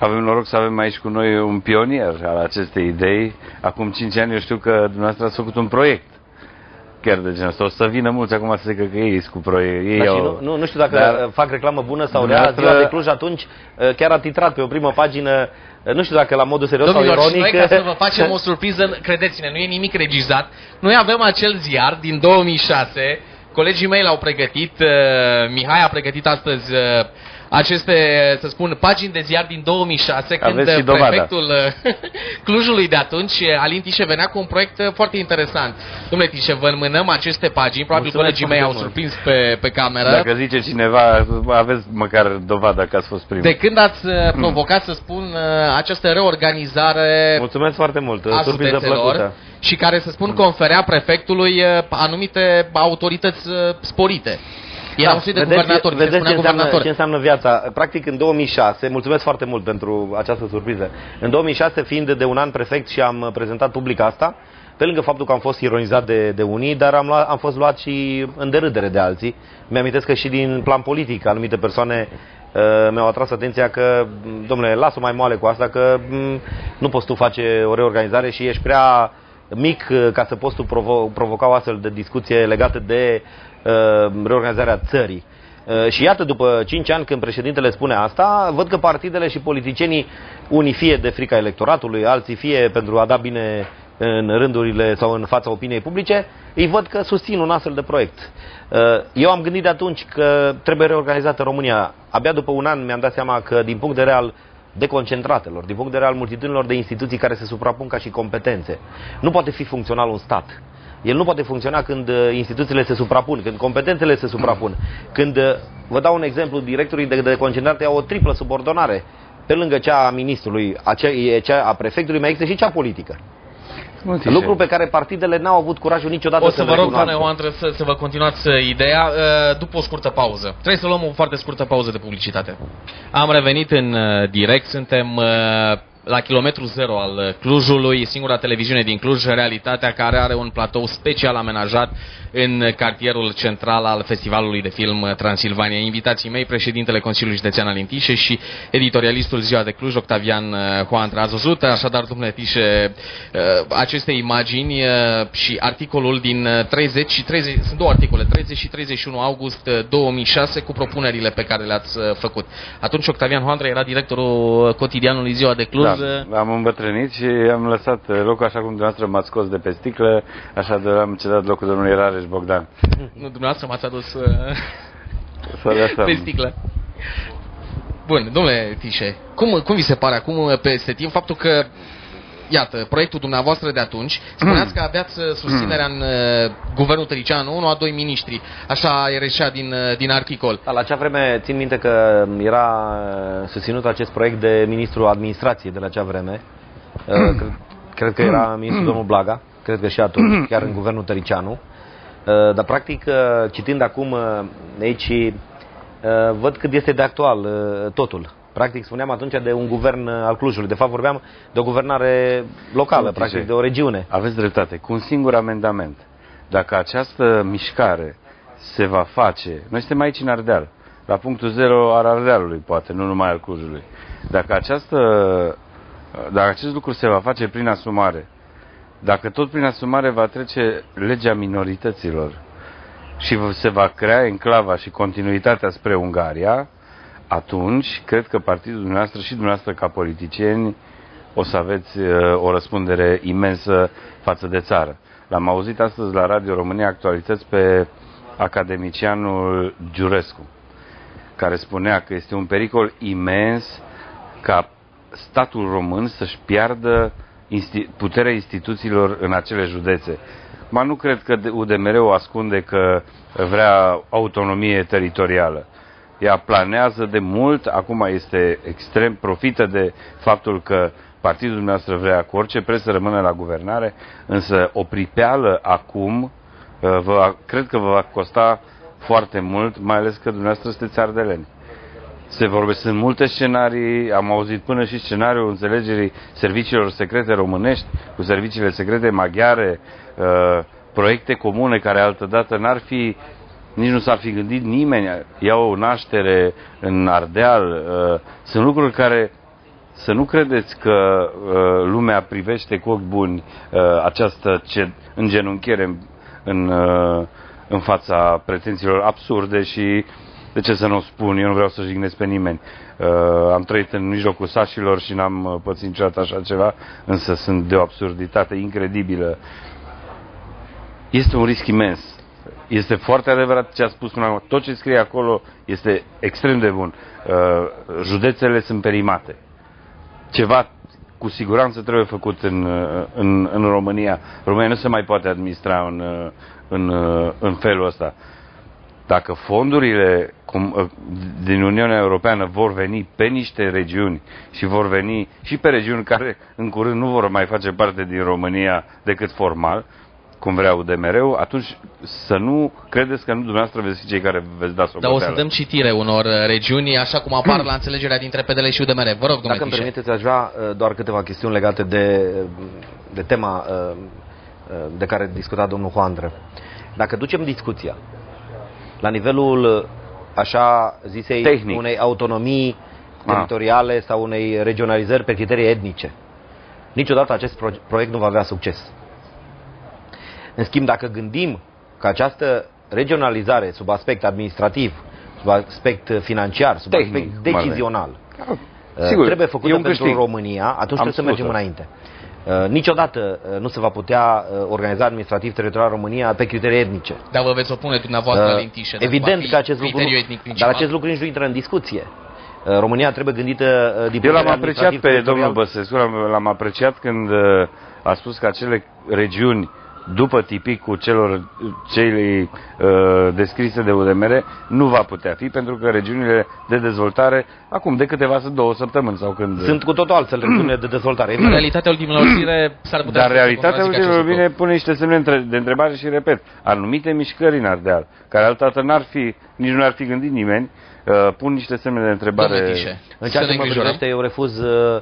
S18: avem noroc să avem aici cu noi un pionier al acestei idei. Acum 5 ani eu știu că dumneavoastră ați făcut un proiect chiar de genul ăsta. O să vină mulți acum să zică că ei sunt cu proiect. Ei
S14: Dar și
S18: au...
S14: nu, nu, nu știu dacă
S18: Dar-
S14: Dar, fac reclamă bună sau rea.
S18: Dumneavoastră-
S14: Ziua de Cluj atunci uh, chiar a titrat pe o primă pagină, uh, nu știu dacă la modul serios
S13: Domnilor,
S14: sau
S13: și
S14: ironic.
S13: noi, ca să vă facem o surpriză, credeți-ne, nu e nimic regizat. Noi avem acel ziar din 2006, colegii mei l-au pregătit, uh, Mihai a pregătit astăzi uh, aceste, să spun, pagini de ziar din 2006, când
S18: Aveți și dovada.
S13: prefectul Clujului de atunci, Alin Tișe, venea cu un proiect foarte interesant. Domnule Tișe, vă înmânăm aceste pagini, probabil
S14: Mulțumesc
S13: colegii mei au
S14: foarte mult.
S13: surprins pe, pe cameră.
S18: Dacă zice cineva, aveți măcar dovada că ați fost primul.
S13: De când ați uh, provocat, să spun, uh, această reorganizare
S14: Mulțumesc foarte mult,
S13: a
S14: surpriză
S13: județelor
S14: plăcută.
S13: și care, să spun, conferea prefectului uh, anumite autorități uh, sporite. Era un soi de
S14: Da, vedeți,
S13: guvernator, vi se
S14: vedeți ce,
S13: spunea
S14: înseamnă,
S13: guvernator.
S14: ce înseamnă viața. Practic, în 2006, mulțumesc foarte mult pentru această surpriză. În 2006, fiind de un an prefect și am prezentat public asta, pe lângă faptul că am fost ironizat de, de unii, dar am, luat, am fost luat și în derâdere de alții. Mi-amintesc că și din plan politic anumite persoane uh, mi-au atras atenția că, m, domnule, lasă mai moale cu asta, că m, nu poți tu face o reorganizare și ești prea mic uh, ca să poți tu provo- provoca o astfel de discuție legată de uh, reorganizarea țării. Uh, Și iată, după 5 ani când președintele spune asta, văd că partidele și politicienii, unii fie de frica electoratului, alții fie pentru a da bine în rândurile sau în fața opiniei publice, îi văd că susțin un astfel de proiect. Uh, Eu am gândit de atunci că trebuie reorganizată România. Abia după un an mi-am dat seama că din punct de vedere al deconcentratelor, din punct de vedere al multitudinilor de instituții care se suprapun ca și competențe, nu poate fi funcțional un stat. El nu poate funcționa când uh, instituțiile se suprapun, când competențele se suprapun, când, uh, vă dau un exemplu, directorii de, de concentrate au o triplă subordonare. Pe lângă cea a ministrului, a, cea, e cea a prefectului, mai există și cea politică.
S18: Mulțumesc.
S14: Lucru pe care partidele n-au avut curajul niciodată
S13: O să vă rog,
S14: recunoască.
S13: doamne Oantră, să, să vă continuați uh, ideea uh, după o scurtă pauză. Trebuie să luăm o foarte scurtă pauză de publicitate. Am revenit în uh, direct, suntem uh, la kilometru zero al uh, Clujului, singura televiziune din Cluj, realitatea care are un platou special amenajat în cartierul central al Festivalului de Film uh, Transilvania. Invitații mei, președintele Consiliului Județean al Tișe și editorialistul Ziua de Cluj, Octavian uh, Hoantra. Ați văzut, așadar, domnule Tișe, uh, aceste imagini uh, și articolul din uh, 30 și 30, sunt două articole, 30 și 31 august uh, 2006 cu propunerile pe care le-ați uh, făcut. Atunci Octavian Hoantra era directorul uh, cotidianului Ziua de Cluj.
S18: Da, am îmbătrânit și am lăsat locul așa cum dumneavoastră m-ați scos de pe sticlă, așa de am cedat locul domnului Rareș Bogdan.
S13: Nu, dumneavoastră m-ați adus uh,
S18: Să lăsăm.
S13: pe sticlă. Bun, domnule Tișe, cum, cum vi se pare acum uh, peste timp faptul că Iată, proiectul dumneavoastră de atunci, spuneați că aveați uh, susținerea în uh, guvernul Tăricianu, unul a doi miniștri, așa reșea din, uh, din articol.
S14: Da, La acea vreme țin minte că era uh, susținut acest proiect de ministrul administrației de la acea vreme. Uh, Cred, cred că era ministrul domnul Blaga, cred că și atunci, chiar în guvernul Tăricianu. Uh, Dar practic, uh, citind acum uh, aici, uh, văd cât este de actual uh, totul. Practic spuneam atunci de un guvern uh, al Clujului. De fapt vorbeam de o guvernare locală,
S18: Uite
S14: practic
S18: ce.
S14: de o regiune.
S18: Aveți dreptate. Cu un singur amendament. Dacă această mișcare se va face, noi suntem aici în Ardeal, la punctul zero al Ardealului, poate, nu numai al Clujului. Dacă, această, dacă acest lucru se va face prin asumare, dacă tot prin asumare va trece legea minorităților și se va crea enclava și continuitatea spre Ungaria, atunci cred că partidul dumneavoastră și dumneavoastră ca politicieni o să aveți uh, o răspundere imensă față de țară. L-am auzit astăzi la Radio România Actualități pe academicianul Giurescu, care spunea că este un pericol imens ca statul român să-și piardă insti- puterea instituțiilor în acele județe. Ma nu cred că UDMR o ascunde că vrea autonomie teritorială. Ea planează de mult, acum este extrem, profită de faptul că partidul dumneavoastră vrea cu orice preț să rămână la guvernare, însă o pripeală acum, uh, vă, va- cred că vă va costa foarte mult, mai ales că dumneavoastră sunteți ardeleni. Se vorbește, sunt multe scenarii, am auzit până și scenariul înțelegerii serviciilor secrete românești cu serviciile secrete maghiare, uh, proiecte comune care altădată n-ar fi, nici nu s-ar fi gândit nimeni, iau o naștere în Ardeal. Uh, sunt lucruri care să nu credeți că uh, lumea privește cu ochi buni uh, această ce, îngenunchiere în, în, uh, în fața pretențiilor absurde și de ce să nu o spun, eu nu vreau să jignesc pe nimeni. Uh, am trăit în mijlocul sașilor și n-am uh, pățit niciodată așa ceva, însă sunt de o absurditate incredibilă. Este un risc imens. este foarte adevărat ce a spus până acum. Tot ce scrie acolo este extrem de bun. Uh, județele sunt perimate. Ceva cu siguranță trebuie făcut în, uh, în, în România. România nu se mai poate administra în, uh, în, uh, în felul ăsta. Dacă fondurile cum, din Uniunea Europeană vor veni pe niște regiuni și vor veni și pe regiuni care în curând nu vor mai face parte din România decât formal, cum vrea UDMR-ul, atunci să nu credeți că nu dumneavoastră veți fi cei care veți da socoteală.
S13: Dar o să dăm citire unor regiuni, așa cum apar la înțelegerea dintre PDL și UDMR. Vă rog, domnule
S14: Dacă îmi permiteți, aș vrea uh, doar câteva chestiuni legate de, de tema uh, uh, de care discuta domnul Hoandră. Dacă ducem discuția la nivelul așa zisei
S18: Tehnic.
S14: unei autonomii teritoriale sau unei regionalizări pe criterii etnice, niciodată acest pro- proiect nu va avea succes. În schimb, dacă gândim că această regionalizare sub aspect administrativ, sub aspect financiar, sub
S18: Tehnic,
S14: aspect
S18: cum ar veni.
S14: decizional, uh,
S18: Sigur,
S14: trebuie
S18: e
S14: făcută
S18: un
S14: pentru
S18: câștig.
S14: România, atunci
S18: Am
S14: trebuie să mergem
S18: spus-o.
S14: înainte. Uh, Niciodată uh, nu se va putea uh, organiza administrativ teritorial România pe criterii etnice.
S13: Dar vă veți opune dumneavoastră
S14: Uh,
S13: la Lintișe. dacă va
S14: Evident
S13: fi
S14: că acest lucru,
S13: criteriul etnic principal.
S14: dar acest lucru nici nu intră în discuție. Uh, România trebuie gândită uh, din
S18: Eu
S14: punct de
S18: l-am
S14: vedere
S18: apreciat pe
S14: administrativ,
S18: domnul
S14: teritorial.
S18: Băsescu, l-am, l-am apreciat când uh, a spus că acele regiuni după tipicul celor cei uh, descrise de UDMR nu va putea fi pentru că regiunile de dezvoltare acum de câteva sunt două săptămâni sau când
S14: Sunt cu totul altfel regiunile de dezvoltare.
S13: În realitatea ultimelor zile s-ar putea
S18: Dar
S13: să se
S18: realitatea
S13: contrazică acest
S18: ultimelor
S13: lucru.
S18: bine pune niște semne între- de întrebare și repet. Anumite mișcări în Ardeal, care altădată n-ar fi, nici nu ar fi gândit nimeni, uh, pun niște semne de întrebare.
S14: În ceea ce mă privește, eu refuz uh,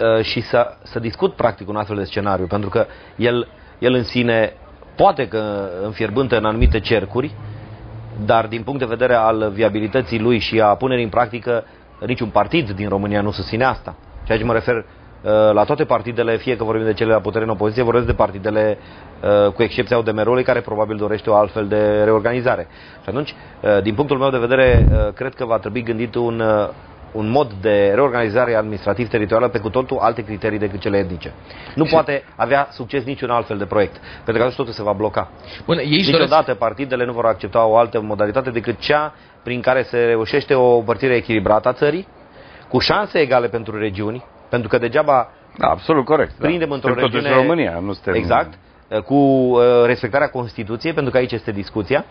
S14: uh, și să, să discut practic un astfel de scenariu, pentru că el, el în sine poate că înfierbântă în anumite cercuri, dar din punct de vedere al viabilității lui și a punerii în practică, niciun partid din România nu susține asta. Ceea ce mă refer uh, la toate partidele, fie că vorbim de cele la putere în opoziție, vorbesc de partidele uh, cu excepția UDMR-ului, care probabil dorește o altfel de reorganizare. Și atunci, uh, din punctul meu de vedere, uh, cred că va trebui gândit un, uh, un mod de reorganizare administrativ-teritorială pe cu totul alte criterii decât cele etnice. Nu poate avea succes niciun altfel de proiect, pentru că atunci totul se va bloca.
S13: Bun, ei își
S14: Niciodată partidele nu vor accepta o altă modalitate decât cea prin care se reușește o împărțire echilibrată a țării, cu șanse egale pentru regiuni, pentru că degeaba
S18: Da, absolut corect. da.
S14: prindem într-o
S18: Suntem totuși
S14: regiune...
S18: România, nu suntem...
S14: Exact, cu uh, respectarea Constituției, pentru că aici este discuția,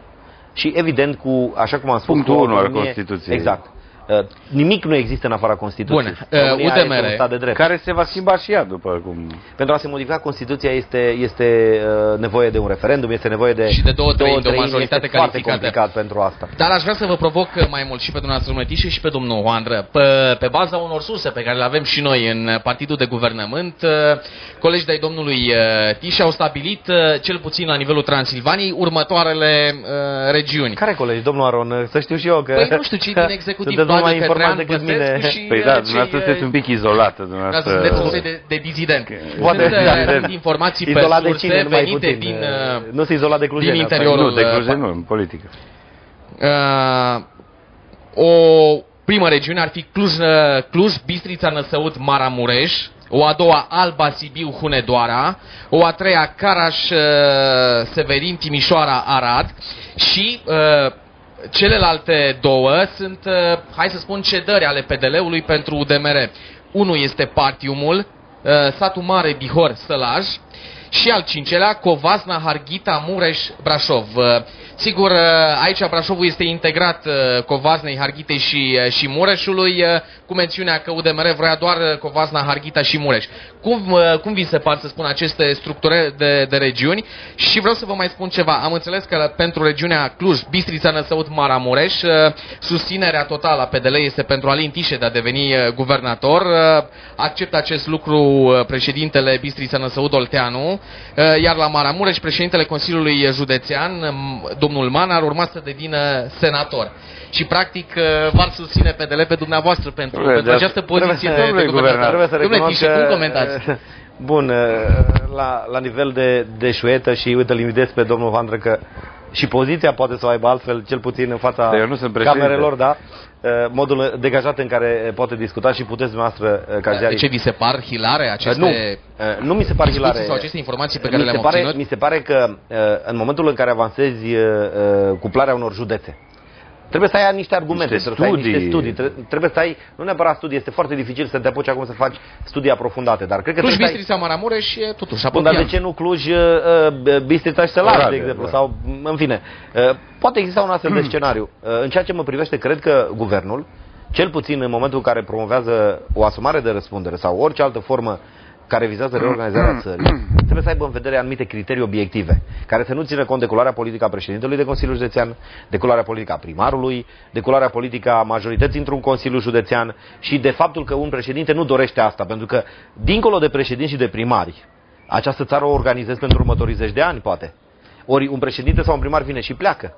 S14: și evident cu, așa cum am spus,
S18: Punctul
S14: cu o
S18: unu al
S14: autonomie-
S18: Constituției.
S14: Exact. Uh, nimic nu există în afara Constituției.
S13: Bun, uh,
S14: România
S13: UDMR,
S14: este un stat de drept.
S18: Care se va schimba și ea după cum...
S14: Pentru a se modifica Constituția este, este uh, nevoie de un referendum, este nevoie de,
S13: Și de două treimi, de o
S14: treimi,
S13: majoritate
S14: este foarte
S13: calificată.
S14: complicat pentru asta.
S13: Dar aș vrea să vă provoc mai mult și pe dumneavoastră, domnule Tișe, și pe domnul Hoandră. Pe, pe baza unor surse pe care le avem și noi în Partidul de Guvernământ, uh, colegii de-ai domnului uh, Tișe au stabilit, uh, cel puțin la nivelul Transilvaniei, următoarele uh, regiuni.
S14: Care colegi, domnul Aron? Să știu și eu că...
S13: Păi nu știu, cei din executiv
S14: sunteți mult mai
S13: Badă,
S14: informați
S13: Cătrean,
S14: decât mine.
S13: Băsescu și
S18: Păi
S13: uh,
S18: da,
S13: cei,
S18: dumneavoastră
S13: uh,
S18: sunteți un pic izolată,
S13: Ca
S18: dumneavoastră.
S13: să sunteți un soi de, de dizident.
S14: Poate,
S13: Sunt, uh,
S14: da,
S13: sunt informații pe
S14: Izolat de
S13: surse
S14: cine, numai
S13: venite
S14: puțin.
S13: din, uh,
S14: nu se izolat de clujeni.
S13: din
S14: asta e.
S13: interiorul
S18: Nu, de
S13: uh,
S18: Cluj nu, în politică.
S13: Uh, o primă regiune ar fi Cluj, uh, Cluj Bistrița, Năsăud, Maramureș, o a doua Alba, Sibiu, Hunedoara, o a treia Caraș, uh, Severin, Timișoara, Arad și uh, celelalte două sunt, uh, hai să spun, cedări ale PDL-ului pentru UDMR. Unul este Partiumul, uh, satul mare Bihor, Sălaj, și al cincelea, Covasna, Harghita, Mureș, Brașov. Uh, Sigur, uh, aici Brașovul este integrat uh, Covasnei, Harghitei și, uh, și Mureșului, uh, cu mențiunea că UDMR vrea doar uh, Covasna, Harghita și Mureș. Cum, uh, cum vi se par să spun aceste structuri de, de regiuni? Și vreau să vă mai spun ceva. Am înțeles că pentru regiunea Cluj, Bistrița, Năsăud, Maramureș, uh, susținerea totală a PDL este pentru Alin Tișe de a deveni uh, guvernator. Uh, Acceptă acest lucru uh, președintele Bistrița Năsăud Olteanu, uh, iar la Maramureș președintele Consiliului Județean, um, domnul Man, ar urma să devină senator. Și practic uh, v-ar susține PDL pe dumneavoastră pentru,
S18: Domnule,
S13: pentru
S18: dar
S13: această poziție de,
S18: domnule
S13: de guvernator.
S14: Trebuie să
S13: Domnule
S14: recunosc
S13: Tișe, cum
S14: că-
S13: comentați?
S14: Bun, la, la nivel de, de șuetă și uite, îl invitez pe domnul Vandră că și poziția poate să o aibă altfel, cel puțin în fața
S18: Dar eu nu sunt președinte.
S14: camerelor, da, uh, modul degajat în care poate discuta și puteți dumneavoastră uh, ca
S13: De
S14: ziariști.
S13: ce vi se par hilare aceste
S14: Nu, uh, nu mi se par
S13: discuții
S14: hilare.
S13: sau aceste informații pe
S14: Mi
S13: care
S14: se
S13: le-am
S14: pare,
S13: obținut?
S14: Mi se pare că uh, în momentul în care avansezi uh, uh, cuplarea unor județe, Trebuie să ai niște argumente,
S18: Niște
S14: trebuie să ai niște
S18: studii.
S14: studii, tre- trebuie să ai, nu neapărat studii, este foarte dificil să te apuci acum să faci studii aprofundate, dar cred că
S13: Cluj,
S14: trebuie să ai...
S13: Bistrița, Maramureș e totuși
S14: Bun, dar de
S13: apropiat.
S14: ce nu Cluj, uh, uh, Bistrița și Sălaș, de
S18: Oradea,
S14: exemplu,
S18: da.
S14: sau, în fine. Uh, Poate exista un astfel de scenariu. Uh, În ceea ce mă privește, cred că guvernul, cel puțin în momentul în care promovează o asumare de răspundere sau orice altă formă care vizează reorganizarea țării, trebuie să aibă în vedere anumite criterii obiective, care să nu țină cont de culoarea politică a președintelui de Consiliul Județean, de culoarea politică a primarului, de culoarea politică a majorității într-un Consiliu Județean și de faptul că un președinte nu dorește asta, pentru că, dincolo de președinți și de primari, această țară o organizezi pentru următorii zeci de ani, poate. Ori un președinte sau un primar vine și pleacă.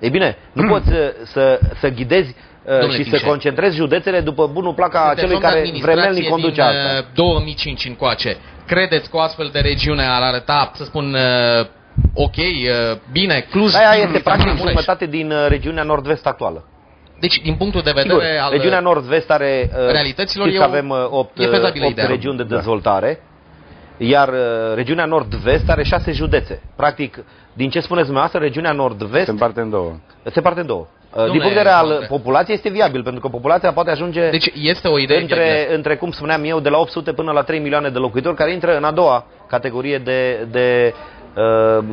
S14: Ei bine, nu poți să, să, să ghidezi uh,
S13: Domnule
S14: și să
S13: Pince.
S14: concentrezi județele după bunul plac a
S13: Sunteți
S14: celui
S13: om de
S14: care
S13: administrație
S14: vremelnic conduce
S13: din,
S14: asta.
S13: uh, 2005 încoace. Credeți că o astfel de regiune ar arăta, să spun, uh, ok, uh, bine, Cluj,
S14: Aia
S13: Bistrița,
S14: este practic
S13: Maramureș?
S14: jumătate din uh, regiunea nord-vest actuală.
S13: Deci, din punctul de vedere
S14: Sigur,
S13: al
S14: regiunea nord-vest are, uh,
S13: realităților,
S14: știți
S13: e
S14: că
S13: o-
S14: avem uh, opt,
S13: e fezabilă
S14: uh, opt
S13: ideea.
S14: regiuni de dezvoltare, iar uh, regiunea nord-vest are șase județe. Practic, din ce spuneți dumneavoastră, regiunea nord-vest... Se
S18: împarte în două.
S14: Se împarte în două. Uh,
S13: Domnule
S14: Din punct de vedere al
S13: Andrei.
S14: populației este viabil, pentru că populația poate ajunge
S13: Deci este o idee
S14: între,
S13: viabilă.
S14: între, cum spuneam eu, de la 800 până la 3 milioane de locuitori, care intră în a doua categorie de, de uh,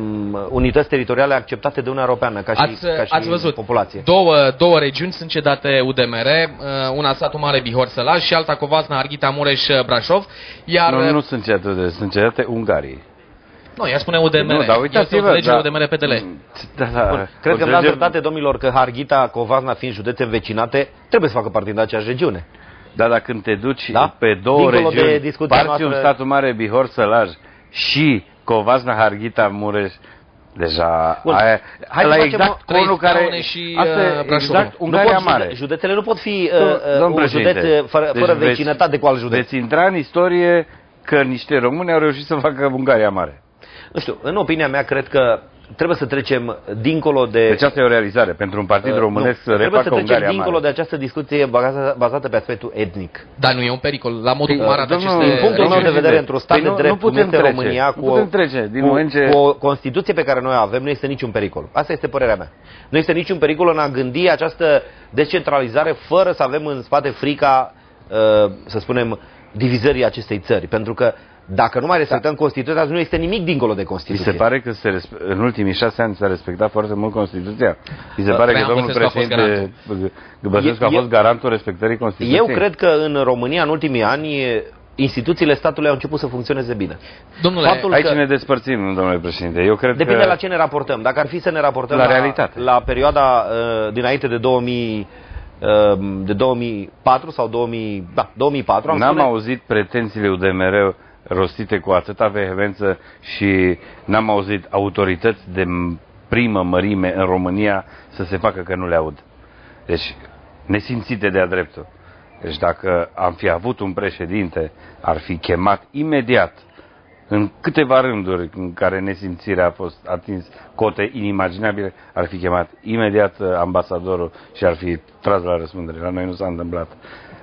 S14: unități teritoriale acceptate de Uniunea Europeană, ca și,
S13: Ați,
S14: ca și
S13: ați văzut,
S14: populație.
S13: Două, două regiuni sunt cedate UDMR, uh, una satul mare Bihor Sălaș și alta Covasna, Arghita, Mureș, uh, Brașov, iar...
S18: Nu, nu sunt cedate, de, sunt cedate Ungariei.
S13: Nu, ea spune UDMR.
S18: Nu, dar uitați-vă,
S13: Este o legere
S18: da.
S13: UDMR PDL.
S18: Da, da,
S14: Bun, cred că
S18: o
S14: îmi dați
S18: înțelegem-
S14: dreptate, domnilor, că Harghita, Covasna fiind județe învecinate, trebuie să facă parte din aceeași regiune.
S18: Da, dar când te duci
S14: Da?
S18: pe două
S14: Dincolo de
S18: regiuni,
S14: discuția
S18: parți
S14: noastră-
S18: un statul mare, Bihor, Sălaj și Covasna, Harghita, Mureș, deja
S14: Bun.
S18: aia,
S14: Hai să
S18: la
S14: facem
S18: exact
S14: o-
S18: conul
S13: trei
S18: care...
S13: scaune și,
S18: asta
S13: uh,
S18: e
S13: Brașov.
S18: exact
S14: Nu
S18: Ungaria
S14: pot,
S18: Mare.
S14: jude- județele nu pot fi
S18: Domn-
S14: uh, uh,
S18: domn
S14: un
S18: președinte,
S14: județ uh, fără,
S18: deci
S14: fără
S18: veți-
S14: vecinătate cu alt județ.
S18: Veți intra în istorie că niște români au reușit să facă Ungaria Mare.
S14: Nu știu, în opinia mea, cred că trebuie să trecem dincolo de...
S18: Deci asta e o realizare pentru un partid
S14: Uh,
S18: românesc
S14: nu,
S18: să
S14: trebuie
S18: refacă
S14: să trecem
S18: Ungaria
S14: dincolo
S18: Mare.
S14: de această discuție bazată, bazată pe aspectul etnic.
S13: Dar nu e un pericol. La modul
S18: Păi,
S13: cum arată
S18: domnul-
S13: aceste
S14: Din punctul meu de
S13: regiuni.
S14: vedere, într-un stat
S18: Păi
S14: de
S18: nu-
S14: drept
S18: nu putem
S14: cum este
S18: trece.
S14: România,
S18: Nu
S14: cu, o,
S18: putem trece. Din
S14: cu,
S18: moment ce-
S14: cu o Constituție pe care noi o avem, nu este niciun pericol. Asta este părerea mea. Nu este niciun pericol în a gândi această descentralizare fără să avem în spate frica, uh, să spunem, divizării acestei țări. Pentru că dacă nu mai respectăm Constituția, atunci nu este nimic dincolo de
S18: Mi
S14: Constituție.
S18: se pare că se respe- în ultimii șase ani s-a respectat foarte mult Constituția. Mi se
S14: Da,
S18: pare că
S13: Traian
S18: domnul
S13: Băsescu a fost
S18: președinte Băsescu a
S14: Eu-
S18: fost garantul respectării Constituției.
S14: Eu cred că în România, în ultimii ani, instituțiile statului au început să funcționeze bine.
S13: Domnule,
S14: Faptul
S18: Aici
S14: că-
S18: ne despărțim, domnule președinte. Eu cred
S14: Depinde
S18: că...
S14: la ce ne raportăm. Dacă ar fi să ne raportăm
S18: La
S14: la,
S18: realitate.
S14: la perioada uh, dinainte de 2000, uh, de 2004 sau 2000, da, 2004, am
S18: N-am
S14: spune,
S18: auzit pretențiile UDMR rostite cu atâta vehemență și n-am auzit autorități de m- primă mărime în România să se facă că nu le aud. Deci, nesimțite de-a dreptul. Deci dacă am fi avut un președinte, ar fi chemat imediat în câteva rânduri în care nesimțirea a fost atins cote inimaginabile, ar fi chemat imediat uh, ambasadorul și ar fi tras la răspundere. La noi nu s-a întâmplat.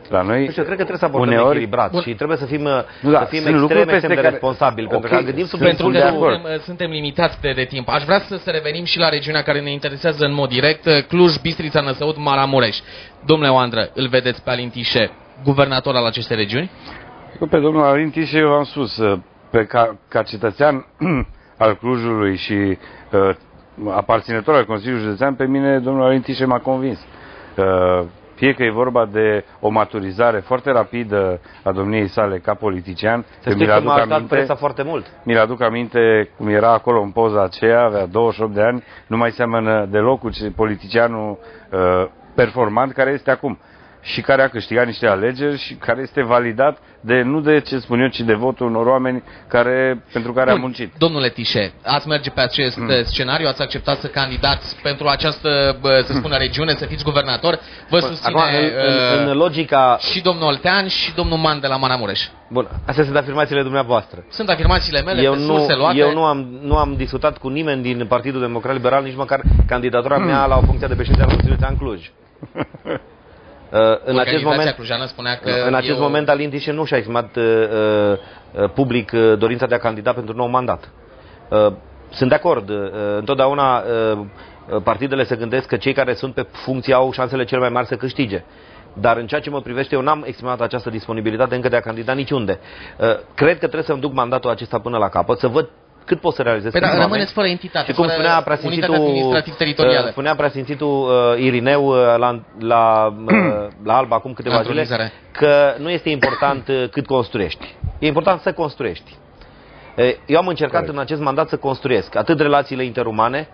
S18: La noi,
S14: nu știu, cred că trebuie să abordăm
S18: uneori,
S14: echilibrat și trebuie să fim,
S18: Nu, da,
S14: să fim
S18: sunt lucruri
S14: extrem,
S18: peste
S14: extrem de
S18: care-
S14: responsabili, pentru
S18: Ok,
S14: că gândim sub
S18: sunt
S13: pentru
S14: punctul
S13: că
S14: de acord.
S13: suntem, suntem limitați de, de timp. Aș vrea să, să revenim și la regiunea care ne interesează în mod direct, Cluj, Bistrița, Năsăud, Maramureș. Domnule Oandră, îl vedeți pe Alin Tișe, guvernator al acestei regiuni?
S18: Eu pe domnul Alin Tișe eu am spus, uh, pe ca, ca cetățean al Clujului și uh, aparținător al Consiliului Județean, pe mine domnul Alin Tișe m-a convins. Uh, fie că e vorba de o maturizare foarte rapidă a domniei sale ca politician,
S14: Să știți că m-a ajutat presa foarte mult.
S18: mi-l aduc aminte cum era acolo în poza aceea, avea 28 de ani, nu mai seamănă deloc cu ce- politicianul uh, performant care este acum. Și care a câștigat niște alegeri și care este validat de nu de ce spun eu, ci de votul unor oameni care, pentru care
S13: Bun.
S18: a muncit.
S13: Domnule Tișe, ați merge pe acest mm. scenariu, ați acceptat să candidați pentru această, bă, să spună, regiune, să fiți guvernator. Vă susține
S14: Acum, în, în, în
S13: uh,
S14: logica...
S13: și domnul Oltean și domnul Man de la Manamureș.
S14: Bun, astea sunt afirmațiile dumneavoastră.
S13: Sunt afirmațiile mele
S14: eu
S13: pe
S14: nu,
S13: surse luate.
S14: eu nu am, nu am discutat cu nimeni din Partidul Democrat Liberal, nici măcar candidatura mea la o funcție de președinte al Consiliului Județean Cluj. Uh, în acest moment,
S13: Clujană spunea că
S14: în acest
S13: eu...
S14: moment Alin Tișe nu și-a exprimat uh, uh, public uh, dorința de a candida pentru nou mandat. Uh, sunt de acord. Uh, întotdeauna uh, partidele se gândesc că cei care sunt pe funcție au șansele cele mai mari să câștige. Dar în ceea ce mă privește, eu n-am exprimat această disponibilitate încă de a candida niciunde. Uh, cred că trebuie să-mi duc mandatul acesta până la capăt, să văd cât pot să realizez.
S13: Păi da,
S14: pentru
S13: rămâneți
S14: oameni.
S13: fără entitate,
S14: Și cum
S13: fără
S14: spunea preasfințitul,
S13: unitate administrativ-teritorială.
S14: uh, spunea preasfințitul uh, Irineu uh, la, la, uh, la Alba acum câteva zile,
S13: Naturalizare.
S14: că nu este important uh, cât construiești. E important să construiești. Uh, Eu am încercat
S18: Corect.
S14: în acest mandat să construiesc atât relațiile interumane,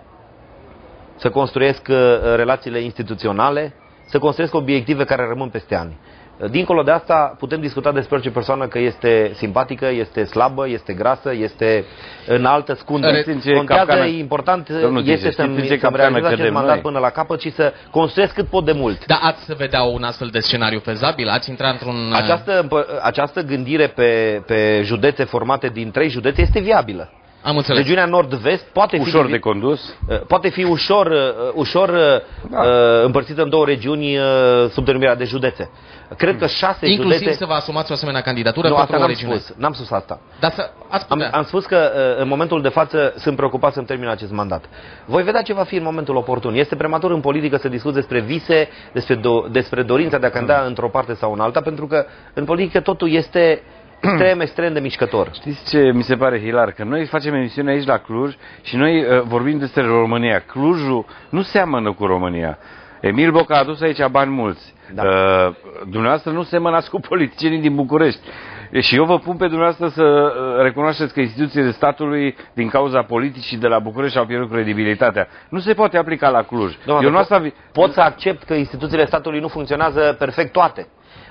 S14: să construiesc uh, relațiile instituționale, să construiesc obiective care rămân peste ani. Uh, Dincolo de asta, putem discuta despre orice persoană că este simpatică, este slabă, este grasă, este înaltă, scundă.
S18: Știți în ce
S14: Contează,
S18: capcană-
S14: e important
S18: Domnul
S14: este
S18: Tice,
S14: să-mi,
S18: știți în ce
S14: să-mi
S18: capcană
S14: realizez acest
S18: cădem
S14: mandat
S18: noi?
S14: până la capăt și să construiesc cât pot de mult.
S13: Dar ați vedea un astfel de scenariu fezabil? Ați intrat într-un... uh,
S14: Această, împă- această gândire pe, pe județe formate din trei județe este viabilă.
S13: Am înțeles.
S14: Regiunea nord-vest poate fi
S18: Ușor
S14: divi-
S18: de condus.
S14: Uh, poate fi ușor, uh, ușor
S18: Da.
S14: uh, împărțită în două regiuni uh, sub denumirea de județe. Cred că șase
S13: Inclusiv
S14: județe...
S13: să vă asumați o asemenea candidatură
S14: nu,
S13: pentru
S14: asta
S13: o
S14: n-am
S13: regiune.
S14: spus. N-am spus asta.
S13: Dar să, ați
S14: Am,
S13: putea.
S14: am spus că uh, în momentul de față sunt preocupat să-mi termin acest mandat. Voi vedea ce va fi în momentul oportun. Este prematur în politică să discuți despre vise, despre, do, despre dorința de a candida într-o parte sau în alta, pentru că în politică totul este extrem, extrem de mișcător.
S18: Știți ce mi se pare hilar? Că noi facem emisiune aici la Cluj și noi uh, vorbim despre România. Clujul nu seamănă cu România. Emil Boc a adus aici bani mulți. Da. Uh, dumneavoastră nu semănați cu politicienii din București. Și eu vă pun pe dumneavoastră să uh, recunoașteți că instituțiile statului, din cauza politicii de la București, au pierdut credibilitatea. Nu se poate aplica la Cluj.
S14: Doamne,
S18: eu nu
S14: po-
S18: asta... vi-
S14: Pot să accept că instituțiile statului nu funcționează perfect toate.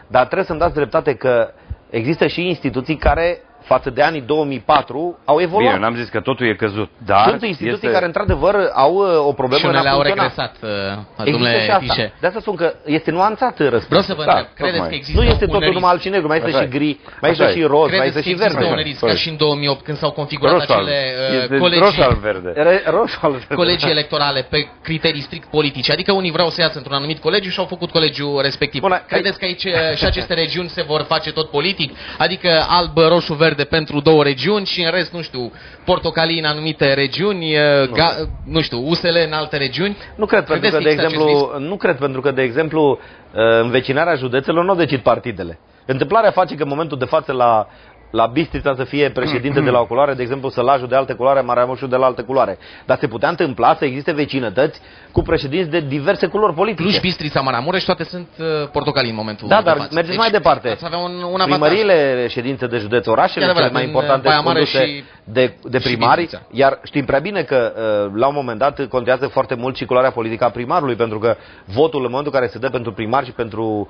S14: Dar trebuie să-mi dați dreptate că există și instituții care, față de anii 2004, au evoluat.
S18: Bine, n-am zis că totul e căzut, dar...
S14: Sunt instituții
S18: este...
S14: care, într-adevăr, au uh, o problemă
S13: Și
S14: în a
S13: unele au
S14: funcționa.
S13: regresat, uh,
S14: Există
S13: domnule
S14: și asta.
S13: Tișe.
S14: De asta spun că este nuanțat răspunsul.
S13: Vreau să vă întreb,
S14: Da,
S13: credeți
S14: tocmai.
S13: că există
S14: Nu este
S13: un
S14: totul
S13: risc?
S14: numai alb și negru, mai este
S18: Așa
S14: și
S18: e.
S14: gri, mai este
S18: Așa
S14: și
S18: e.
S14: roz, mai
S13: Credeți
S14: este
S13: că
S14: și
S13: există
S14: verde.
S13: un risc ca și în 2008 când s-au configurat
S18: Roșu alb.
S13: acele uh,
S18: Este
S13: colegii,
S18: roșu alb verde.
S14: Re- Roșu al verde.
S13: colegii electorale pe criterii strict politice. Adică unii vreau să iasă într-un anumit colegiu și au făcut colegiul respectiv.
S14: Bună,
S13: Credeți că aici uh, și aceste regiuni se vor face tot politic? Adică alb, roșu, verde pentru două regiuni și în rest, nu știu, portocalii în anumite regiuni, uh, ga, nu știu, USL în alte regiuni?
S14: Nu cred, pentru
S13: Credeți
S14: că, de
S13: există acest
S14: exemplu, nu cred, pentru că, de exemplu, uh, învecinarea județelor nu o decid partidele. Întâmplarea face că în momentul de față la, la Bistrița să fie președinte de la o culoare, de exemplu Sălajul de altă culoare, Maramușul de la altă culoare. Dar se putea întâmpla să existe vecinătăți cu președinți de diverse culori politice.
S13: Cluj, Bistrița, Maramureș, toate sunt uh, portocalii în momentul
S14: Da,
S13: de
S14: dar
S13: față.
S14: mergeți
S13: Deci,
S14: mai departe.
S13: Ați avea un, un avantaj.
S14: Primăriile ședințe de județ, orașele
S13: E adevărat,
S14: cele mai
S13: în
S14: importante
S13: Baia Mare
S14: conduse
S13: și-
S14: de, de
S13: și
S14: primari,
S13: Bistrița.
S14: iar știm prea bine că uh, la un moment dat contează foarte mult și culoarea politică a primarului, pentru că votul în momentul în care se dă pentru primar și pentru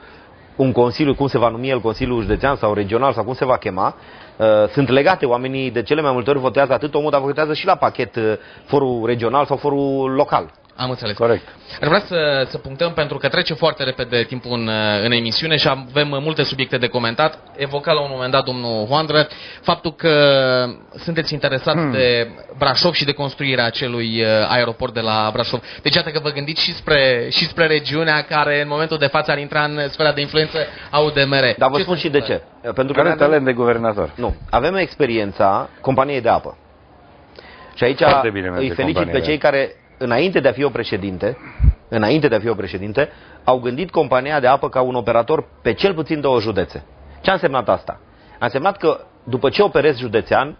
S14: un consiliu, cum se va numi el, Consiliul Județean sau Regional sau cum se va chema, uh, sunt legate. Oamenii de cele mai multe ori votează atât omul, dar votează și la pachet uh, forul regional sau forul local.
S13: Am înțeles.
S18: Corect.
S13: Ar vrea să, să punctăm pentru că trece foarte repede timpul în, în emisiune și avem multe subiecte de comentat. Evoca la un moment dat domnul Hoandră faptul că sunteți interesat
S18: Hmm.
S13: de Brașov și de construirea acelui uh, aeroport de la Brașov. Deci iată că vă gândiți și spre, și spre regiunea care în momentul de față ar intra în sfera de influență a UDMR.
S14: Dar vă
S13: Ce
S14: spun
S13: se
S14: și de ce.
S13: întâmplă?
S14: Pentru că
S18: Are
S14: noi avem-
S18: talent de guvernator.
S14: Nu. Avem experiența companiei de apă. Și aici
S18: Foarte bine merge
S14: îi felicit
S18: compania
S14: pe
S18: de
S14: cei care, înainte de a fi o președinte, înainte de a fi o președinte, au gândit compania de apă ca un operator pe cel puțin două județe. Ce a însemnat asta? A însemnat că după ce operezi județean,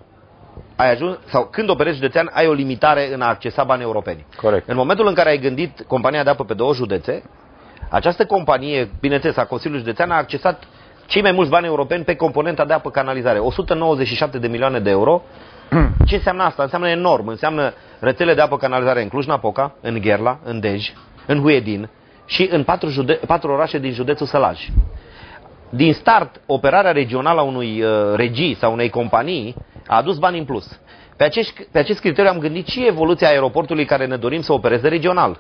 S14: ai ajuns, sau când operezi județean, ai o limitare în a accesa bani europeni.
S18: Corect.
S14: În momentul în care ai gândit compania de apă pe două județe, această companie, bineînțeles, a Consiliului Județean a accesat cei mai mulți bani europeni pe componenta de apă canalizare. 197 de milioane de euro. Ce înseamnă asta? Înseamnă enorm. Înseamnă rețele de apă canalizare în Cluj-Napoca, în Gherla, în Dej, în Huedin, și în patru, jude- patru orașe din județul Sălaj. Din start, operarea regională a unui uh, regii sau unei companii a adus bani în plus. Pe acest, pe acest criteriu am gândit și evoluția aeroportului care ne dorim să opereze regional.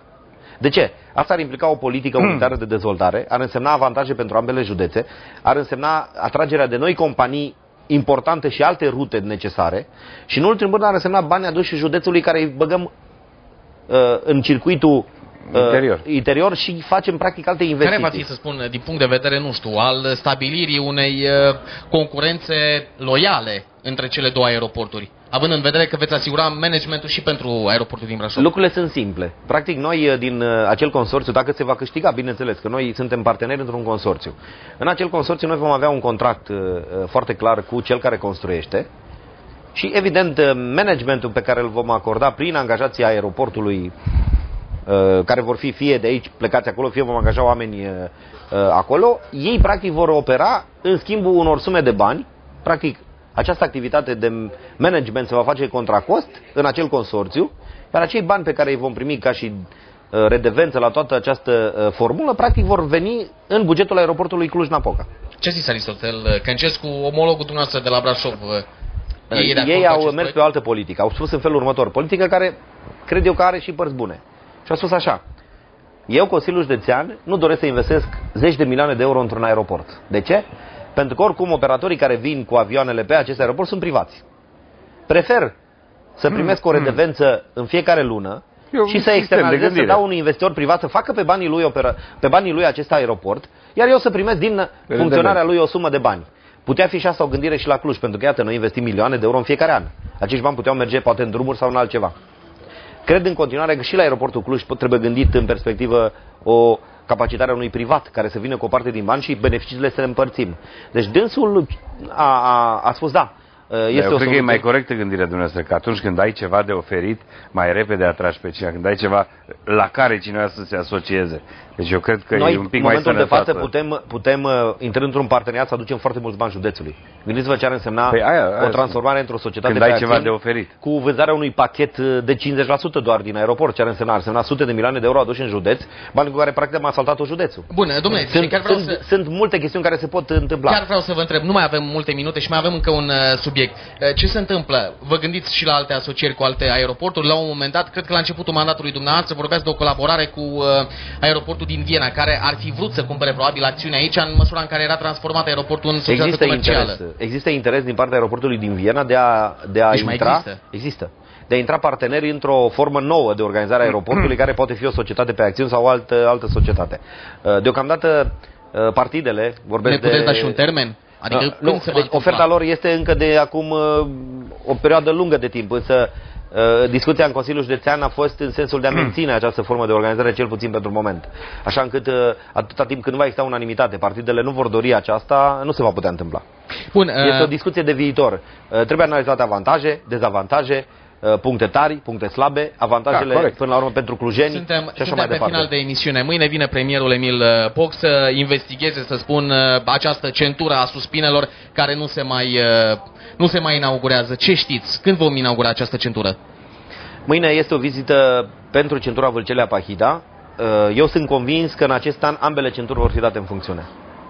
S14: De ce? Asta ar implica o politică unitară de dezvoltare, ar însemna avantaje pentru ambele județe, ar însemna atragerea de noi companii importante și alte rute necesare și în ultimul rând ar însemna bani aduși județului care îi băgăm uh, în circuitul uh,
S18: Interior.
S14: interior și facem practic alte investiții.
S13: Care va fi, să spun, din punct de vedere, nu știu, al stabilirii unei uh, concurențe loiale între cele două aeroporturi? Având în vedere că veți asigura managementul și pentru aeroportul din Brașov.
S14: Lucrurile sunt simple. Practic, noi uh, din uh, acel consorțiu, dacă se va câștiga, bineînțeles, că noi suntem parteneri într-un consorțiu. În acel consorțiu noi vom avea un contract uh, uh, foarte clar cu cel care construiește și, evident, uh, managementul pe care îl vom acorda prin angajații aeroportului uh, care vor fi fie de aici plecați acolo, fie vom angaja oameni uh, uh, acolo, ei practic vor opera în schimbul unor sume de bani, practic această activitate de management se va face contra cost în acel consorțiu, iar acei bani pe care îi vom primi ca și uh, redevență la toată această uh, formulă, practic vor veni în bugetul aeroportului Cluj-Napoca.
S13: Ce zis Aristotel Căncescu, omologul dumneavoastră de la Brașov? Ei, e de acord
S14: Ei
S13: cu
S14: au
S13: acest
S14: mers
S13: proiect?
S14: pe o altă politică. Au spus în felul următor. Politică care cred eu că are și părți bune. Și au spus așa. Eu, Consiliul Județean, nu doresc să investesc zeci de milioane de euro într-un aeroport. De ce? Pentru că oricum operatorii care vin cu avioanele pe acest aeroport sunt privați. Prefer să primesc o redevență în fiecare lună
S18: E un
S14: și să
S18: sistem de
S14: externalizez, să
S18: gândire.
S14: dau unui investitor privat să facă pe banii lui, opera, pe banii lui acest aeroport, iar eu să primesc din funcționarea lui o sumă de bani. Putea fi și asta o gândire și la Cluj, pentru că iată, noi investim milioane de euro în fiecare an. Acești bani puteau merge poate în drumuri sau în altceva. Cred în continuare că și la aeroportul Cluj pot- trebuie gândit în perspectivă o capacitare a unui privat care să vină cu o parte din bani și beneficiile să le împărțim. Deci dânsul a, a, a spus da, este
S18: eu
S14: o
S18: cred că e
S14: soluție.
S18: mai corectă gândirea dumneavoastră, că atunci când ai ceva de oferit, mai repede atragi pe cineva, când ai ceva la care cineva să se asocieze. Deci eu cred că
S14: Noi,
S18: e un pic
S14: în
S18: mai
S14: momentul de
S18: sănătoasă.
S14: față, putem, putem uh, intrând într-un parteneriat să aducem foarte mulți bani județului. Gândiți-vă ce ar însemna
S18: Păi aia- aia
S14: o
S18: spun.
S14: transformare într-o societate
S18: Când
S14: pe
S18: ai ceva
S14: acțiuni
S18: de oferit.
S14: cu vânzarea unui pachet uh, de 50% doar din aeroport. Ce ar însemna? Ar însemna sute de milioane de euro aduși în județ, bani cu care practic am asfaltat-o județul.
S13: Bun, domnule,
S14: sunt,
S13: chiar vreau
S14: sunt,
S13: să...
S14: sunt multe chestiuni care se pot întâmpla.
S13: Chiar vreau să vă întreb, nu mai avem multe minute și mai avem încă un uh, subiect. Uh, ce se întâmplă? Vă gândiți și la alte asocieri cu alte aeroporturi? La un moment dat, cred că la începutul mandatului dumneavoastră vorbeați de o colaborare cu uh, aeroportul din Viena, care ar fi vrut să cumpere probabil acțiuni aici în măsura în care era transformat aeroportul în societate
S14: Există
S13: comercială.
S14: interes, există interes din partea aeroportului din Viena de a, de a
S13: Deci mai
S14: intra.
S13: există?
S14: există. De a intra parteneri într-o formă nouă de organizare a aeroportului, care poate fi o societate pe acțiuni sau o altă, altă societate. Uh, Deocamdată, uh, partidele vorbesc
S13: Ne puteți
S14: de...
S13: da și un termen? Adică
S14: Uh,
S13: când
S14: nu,
S13: se va
S14: deci
S13: întâmpla?
S14: oferta lor este încă de acum uh, o perioadă lungă de timp, însă uh, discuția în Consiliul Județean a fost în sensul de a menține această formă de organizare, cel puțin pentru moment. Așa încât uh, atâta timp când nu va exista unanimitate, partidele nu vor dori aceasta, nu se va putea întâmpla.
S13: Bun, uh,
S14: Este o discuție de viitor. Uh, Trebuie analizate avantaje, dezavantaje, uh, puncte tari, puncte slabe, avantajele
S13: Da, corect.
S14: până la urmă pentru clujeni
S13: Suntem,
S14: și așa
S13: suntem
S14: mai
S13: pe
S14: departe.
S13: final de emisiune. Mâine vine premierul Emil uh, Poc să investigheze, să spun, uh, această centură a suspinelor care nu se mai, uh, nu se mai inaugurează. Ce știți? Când vom inaugura această centură?
S14: Mâine este o vizită pentru centura Vâlcelea-Pahida. Uh, Eu sunt convins că în acest an ambele centuri vor fi date în funcțiune.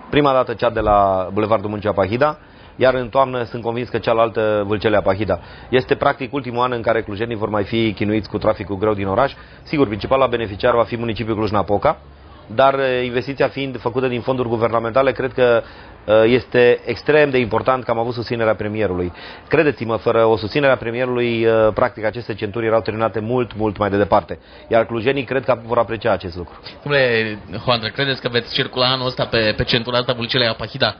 S14: Prima dată cea de la Bulevardul Muncea-Pahida, iar în toamnă sunt convins că cealaltă Vâlcelea-Pahida. Este practic ultimul an în care clujenii vor mai fi chinuiți cu traficul greu din oraș. Sigur, principala beneficiar va fi municipiul Cluj-Napoca, dar uh, investiția fiind făcută din fonduri guvernamentale, cred că uh, este extrem de important că am avut susținerea premierului. Credeți-mă, fără o susținere a premierului, uh, practic aceste centuri erau terminate mult, mult mai de departe. Iar clujenii cred că vor aprecia acest lucru.
S13: Domnule Hoandră, credeți că veți circula anul ăsta pe, pe centura asta Vulcelea Pahida?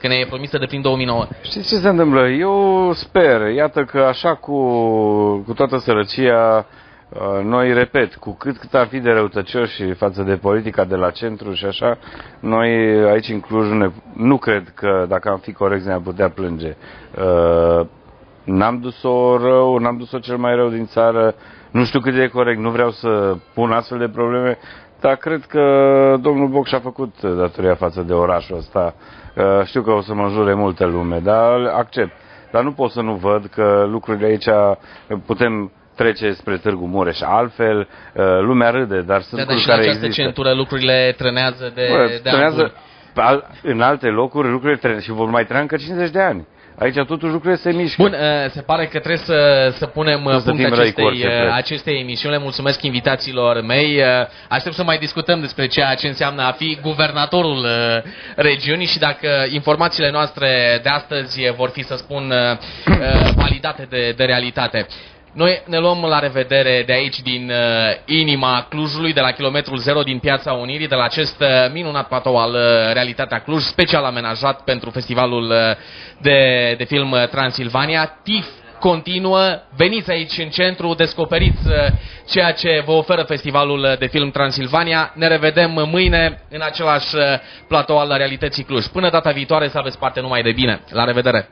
S13: Că ne e promisă de prin 2009.
S18: Știți ce se întâmplă? Eu sper, iată că așa cu, cu toată sărăcia, uh, noi, repet, cu cât, cât ar fi de răutăcioși față de politica de la centru și așa, noi aici în Cluj nu, ne, nu cred că dacă am fi corect ne-am putea plânge. Uh, N-am dus-o rău, n-am dus-o cel mai rău din țară, nu știu cât de e corect, nu vreau să pun astfel de probleme, dar cred că domnul Boc și-a făcut datoria față de orașul ăsta. Uh, Știu că o să mă jure multă lume, dar accept. Dar nu pot să nu văd că lucrurile aici putem trece spre Târgu Mureș altfel, uh, lumea râde, dar sunt
S13: Da, dar
S18: lucruri
S13: și în
S18: care
S13: această
S18: există.
S13: centură lucrurile trenează de,
S18: Bă,
S13: de
S18: trenează
S13: ani.
S18: pe al- în alte locuri lucrurile trenează și vor mai trena încă 50 de ani. Aici totuși lucrurile se mișcă.
S13: Bun, uh, se pare că trebuie să, să punem uh,
S18: Nu să
S13: punct
S18: fim răi cu
S13: acestei,
S18: orice
S13: uh,
S18: preț.
S13: acestei emisiuni. Le mulțumesc invitațiilor mei. Uh, Aștept să mai discutăm despre ceea ce înseamnă a fi guvernatorul uh, regiunii și dacă informațiile noastre de astăzi vor fi, să spun, uh, uh, validate de, de realitate. Noi ne luăm la revedere de aici, din uh, inima Clujului, de la kilometrul 0 din Piața Unirii, de la acest uh, minunat platou al uh, Realitatea Cluj, special amenajat pentru festivalul uh, de, de film uh, Transilvania. TIF continuă, veniți aici în centru, descoperiți uh, ceea ce vă oferă festivalul uh, de film Transilvania. Ne revedem mâine în același uh, platou al Realității Cluj. Până data viitoare să aveți parte numai de bine. La revedere!